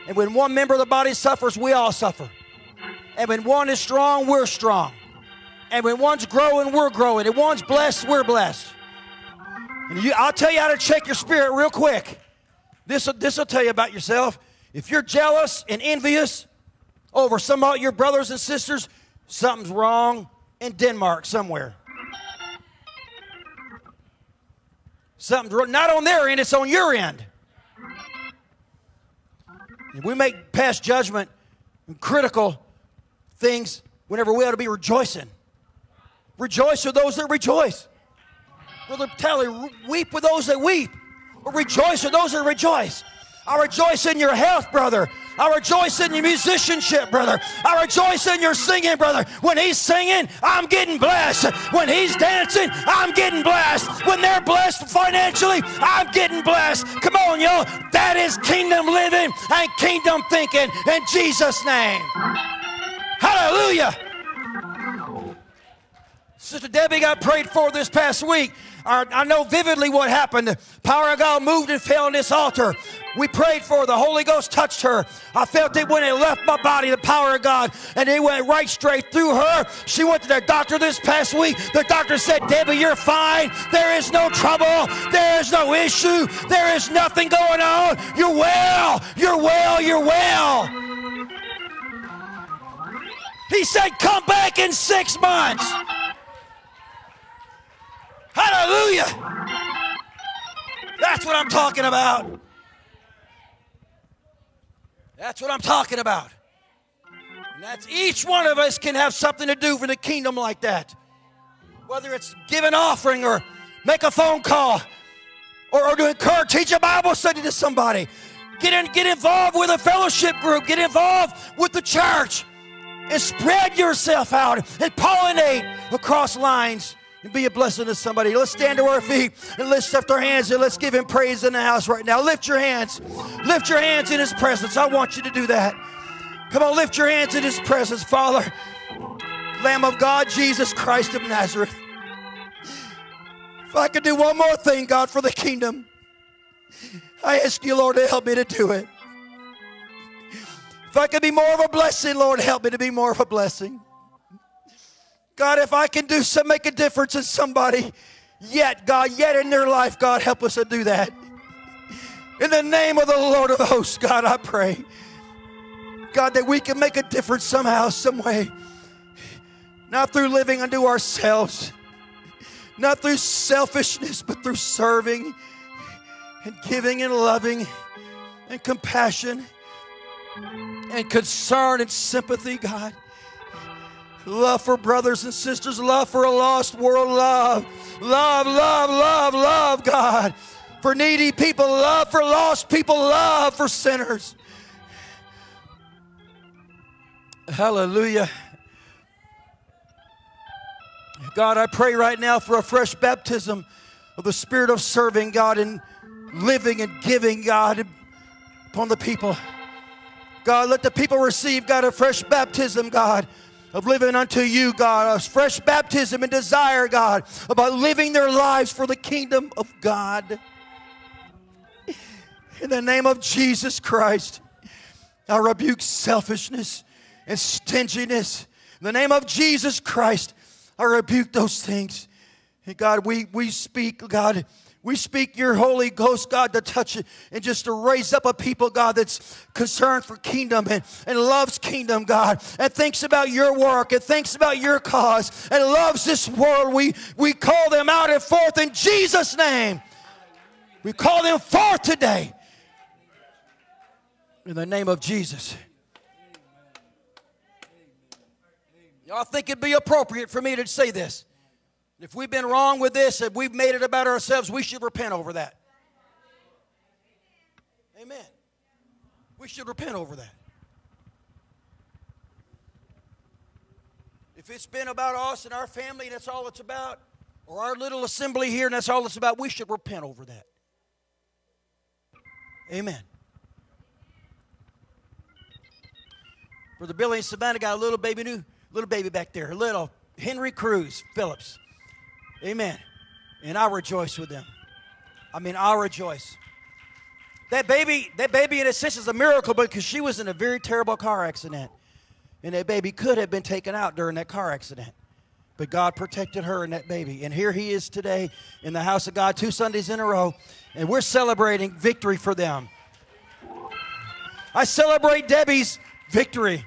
E: And when one member of the body suffers, we all suffer. And when one is strong, we're strong. And when one's growing, we're growing. And one's blessed, we're blessed. And you, I'll tell you how to check your spirit real quick. This will tell you about yourself. If you're jealous and envious over some of your brothers and sisters, something's wrong in Denmark somewhere. Something's wrong, not on their end, it's on your end. And we make past judgment and critical things whenever we ought to be rejoicing. Rejoice with those that rejoice. Brother weep with those that weep. Or rejoice with those that rejoice. I rejoice in your health, brother. I rejoice in your musicianship, brother. I rejoice in your singing, brother. When he's singing, I'm getting blessed. When he's dancing, I'm getting blessed. When they're blessed financially, I'm getting blessed. Come on, y'all. That is kingdom living and kingdom thinking in Jesus' name. Hallelujah. Sister Debbie got prayed for this past week. I know vividly what happened. The power of God moved and fell on this altar. We prayed for her. The Holy Ghost touched her. I felt it when it left my body, the power of God, and it went right straight through her. She went to the doctor this past week. The doctor said, Debbie, you're fine. There is no trouble. There is no issue. There is nothing going on. You're well. You're well. You're well. He said, come back in six months. Hallelujah. That's what I'm talking about. That's what I'm talking about. And that's each one of us can have something to do for the kingdom like that. Whether it's give an offering or make a phone call or, or to encourage, teach a Bible study to somebody. Get in, get involved with a fellowship group. Get involved with the church and spread yourself out and pollinate across lines and be a blessing to somebody. Let's stand to our feet and let's lift our hands and let's give him praise in the house right now. Lift your hands. Lift your hands in his presence. I want you to do that. Come on, lift your hands in his presence, Father. Lamb of God, Jesus Christ of Nazareth. If I could do one more thing, God, for the kingdom, I ask you, Lord, to help me to do it. If I could be more of a blessing, Lord, help me to be more of a blessing. God, if I can do some, make a difference in somebody, yet, God, yet in their life, God, help us to do that. In the name of the Lord of hosts, God, I pray. God, that we can make a difference somehow, some way. Not through living unto ourselves, not through selfishness, but through serving and giving and loving and compassion and concern and sympathy, God. Love for brothers and sisters, love for a lost world, love, love, love, love, love, God. For needy people, love for lost people, love for sinners. Hallelujah. God, I pray right now for a fresh baptism of the spirit of serving, God, and living and giving, God, upon the people. God, let the people receive, God, a fresh baptism, God, of living unto you, God, a fresh baptism and desire, God, about living their lives for the kingdom of God. In the name of Jesus Christ, I rebuke selfishness and stinginess. In the name of Jesus Christ, I rebuke those things. And God, we, we speak, God, we speak your Holy Ghost, God, to touch it and just to raise up a people, God, that's concerned for kingdom and, and loves kingdom, God, and thinks about your work and thinks about your cause and loves this world. We, we call them out and forth in Jesus' name. We call them forth today. In the name of Jesus. Y'all think it'd be appropriate for me to say this? If we've been wrong with this, if we've made it about ourselves, we should repent over that. Amen. We should repent over that. If it's been about us and our family, and that's all it's about, or our little assembly here, and that's all it's about, we should repent over that. Amen. Brother Billy and Savannah got a little baby new, little baby back there, a little Henry Cruz Phillips. Amen. And I rejoice with them. I mean, I rejoice. That baby, that baby in a sense is a miracle because she was in a very terrible car accident. And that baby could have been taken out during that car accident. But God protected her and that baby. And here he is today in the house of God two Sundays in a row. And we're celebrating victory for them. I celebrate Debbie's victory.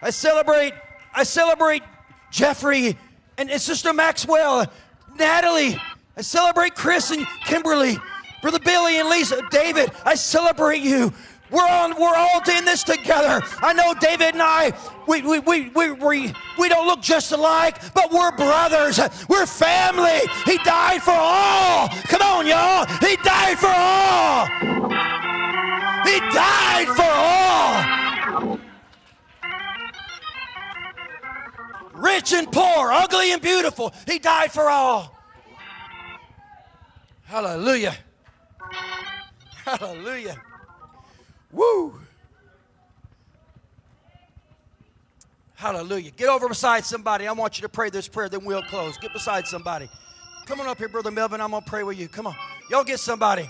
E: I celebrate, I celebrate Jeffrey and, and Sister Maxwell, Natalie. I celebrate Chris and Kimberly, Brother Billy and Lisa, David. I celebrate you. We're on. We're all doing this together. I know David and I. We we we we we, we don't look just alike, but we're brothers. We're family. He died for all. Come on, y'all. He died for all. He died for all. Rich and poor, ugly and beautiful. He died for all. Hallelujah. Hallelujah. Woo. Hallelujah. Get over beside somebody. I want you to pray this prayer, then we'll close. Get beside somebody. Come on up here, Brother Melvin. I'm going to pray with you. Come on. Y'all get somebody.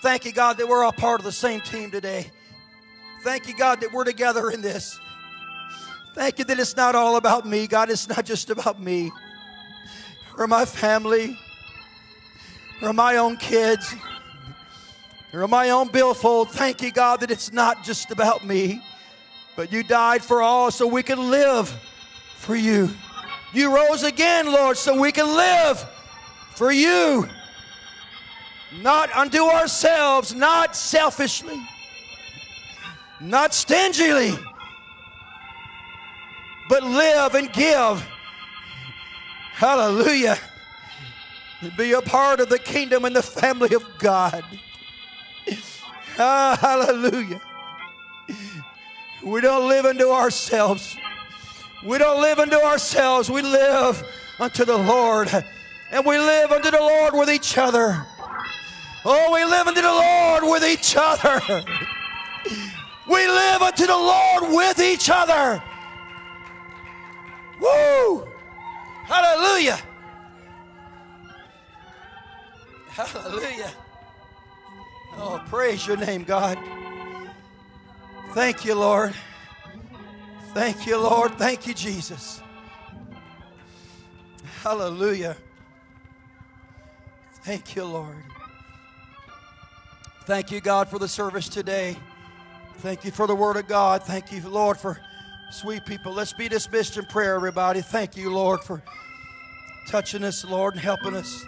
E: Thank you, God, that we're all part of the same team today. Thank you, God, that we're together in this. Thank you that it's not all about me, God. It's not just about me or my family or my own kids or my own billfold. Thank you, God, that it's not just about me, but you died for all so we can live for you. You rose again, Lord, so we can live for you. Not unto ourselves, not selfishly, not stingily, but live and give. Hallelujah. Be a part of the kingdom and the family of God. Ah, hallelujah. We don't live unto ourselves. We don't live unto ourselves. We live unto the Lord. And we live unto the Lord with each other. Oh, we live unto the Lord with each other. We live unto the Lord with each other. Woo! Hallelujah. Hallelujah. Oh, praise your name, God. Thank you, Lord. Thank you, Lord. Thank you, Jesus. Hallelujah. Thank you, Lord. Thank you, God, for the service today. Thank you for the Word of God. Thank you, Lord, for sweet people. Let's be dismissed in prayer, everybody. Thank you, Lord, for touching us, Lord, and helping us.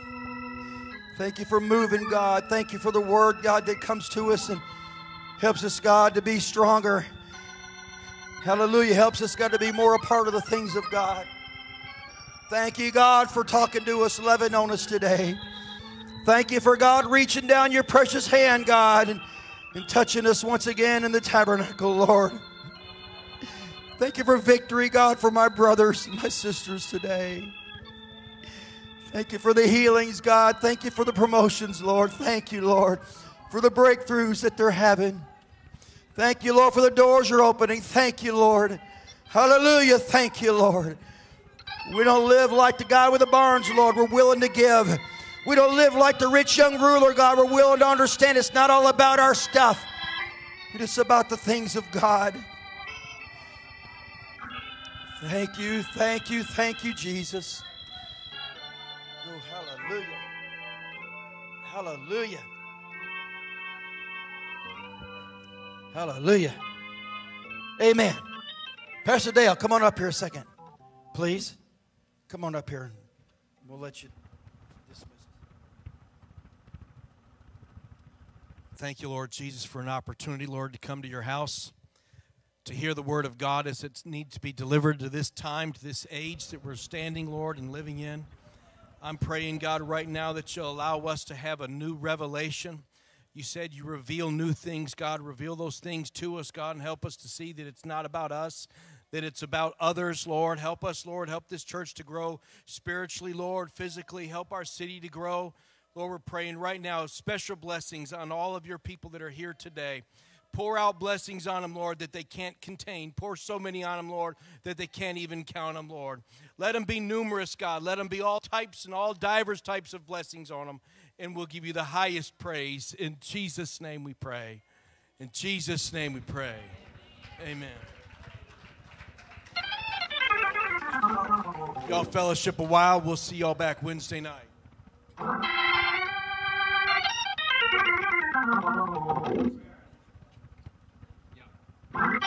E: Thank you for moving, God. Thank you for the Word, God, that comes to us and helps us, God, to be stronger. Hallelujah. Helps us, God, to be more a part of the things of God. Thank you, God, for talking to us, loving on us today. Thank you for God reaching down your precious hand, God, and, and touching us once again in the tabernacle, Lord. Thank you for victory, God, for my brothers and my sisters today. Thank you for the healings, God. Thank you for the promotions, Lord. Thank you, Lord, for the breakthroughs that they're having. Thank you, Lord, for the doors you're opening. Thank you, Lord. Hallelujah. Thank you, Lord. We don't live like the guy with the barns, Lord. We're willing to give. We don't live like the rich young ruler, God. We're willing to understand it's not all about our stuff, it is about the things of God. Thank you, thank you, thank you, Jesus. Oh, hallelujah. Hallelujah. Hallelujah. Amen. Pastor Dale, come on up here a second, please. Come on up here. We'll let you dismiss.
B: Thank you, Lord Jesus, for an opportunity, Lord, to come to your house, to hear the word of God as it needs to be delivered to this time, to this age that we're standing, Lord, and living in. I'm praying, God, right now that you'll allow us to have a new revelation. You said you reveal new things, God. Reveal those things to us, God, and help us to see that it's not about us, that it's about others, Lord. Help us, Lord. Help this church to grow spiritually, Lord, physically. Help our city to grow. Lord, we're praying right now special blessings on all of your people that are here today. Pour out blessings on them, Lord, that they can't contain. Pour so many on them, Lord, that they can't even count them, Lord. Let them be numerous, God. Let them be all types and all divers types of blessings on them. And we'll give you the highest praise. In Jesus' name we pray. In Jesus' name we pray. Amen. Y'all fellowship a while. We'll see y'all back Wednesday night.
E: Hey,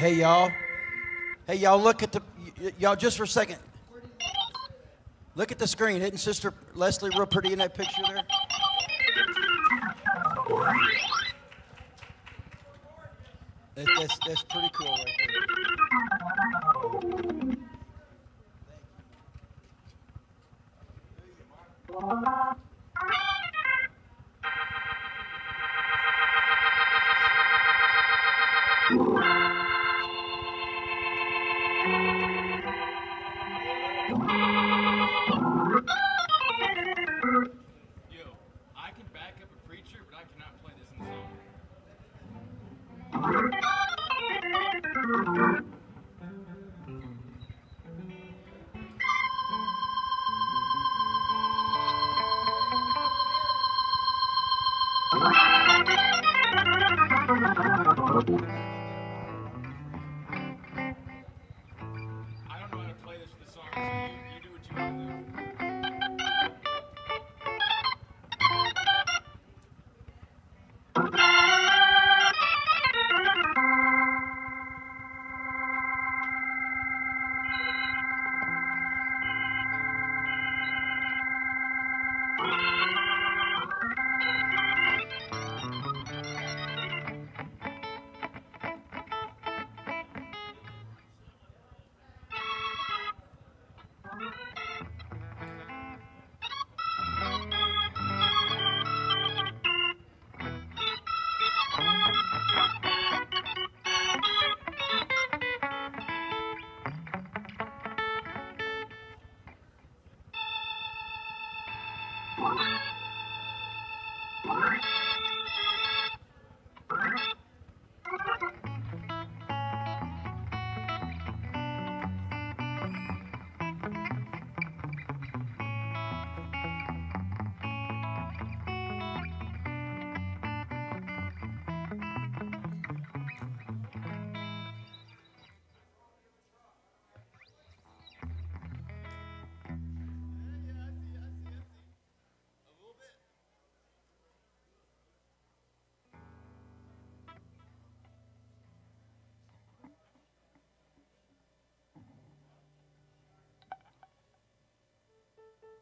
E: hey, y'all. Hey, y'all, look at the, y'all, just for a second. Look at the screen. Isn't Sister Leslie real pretty in that picture there? That, that's, that's pretty cool right there.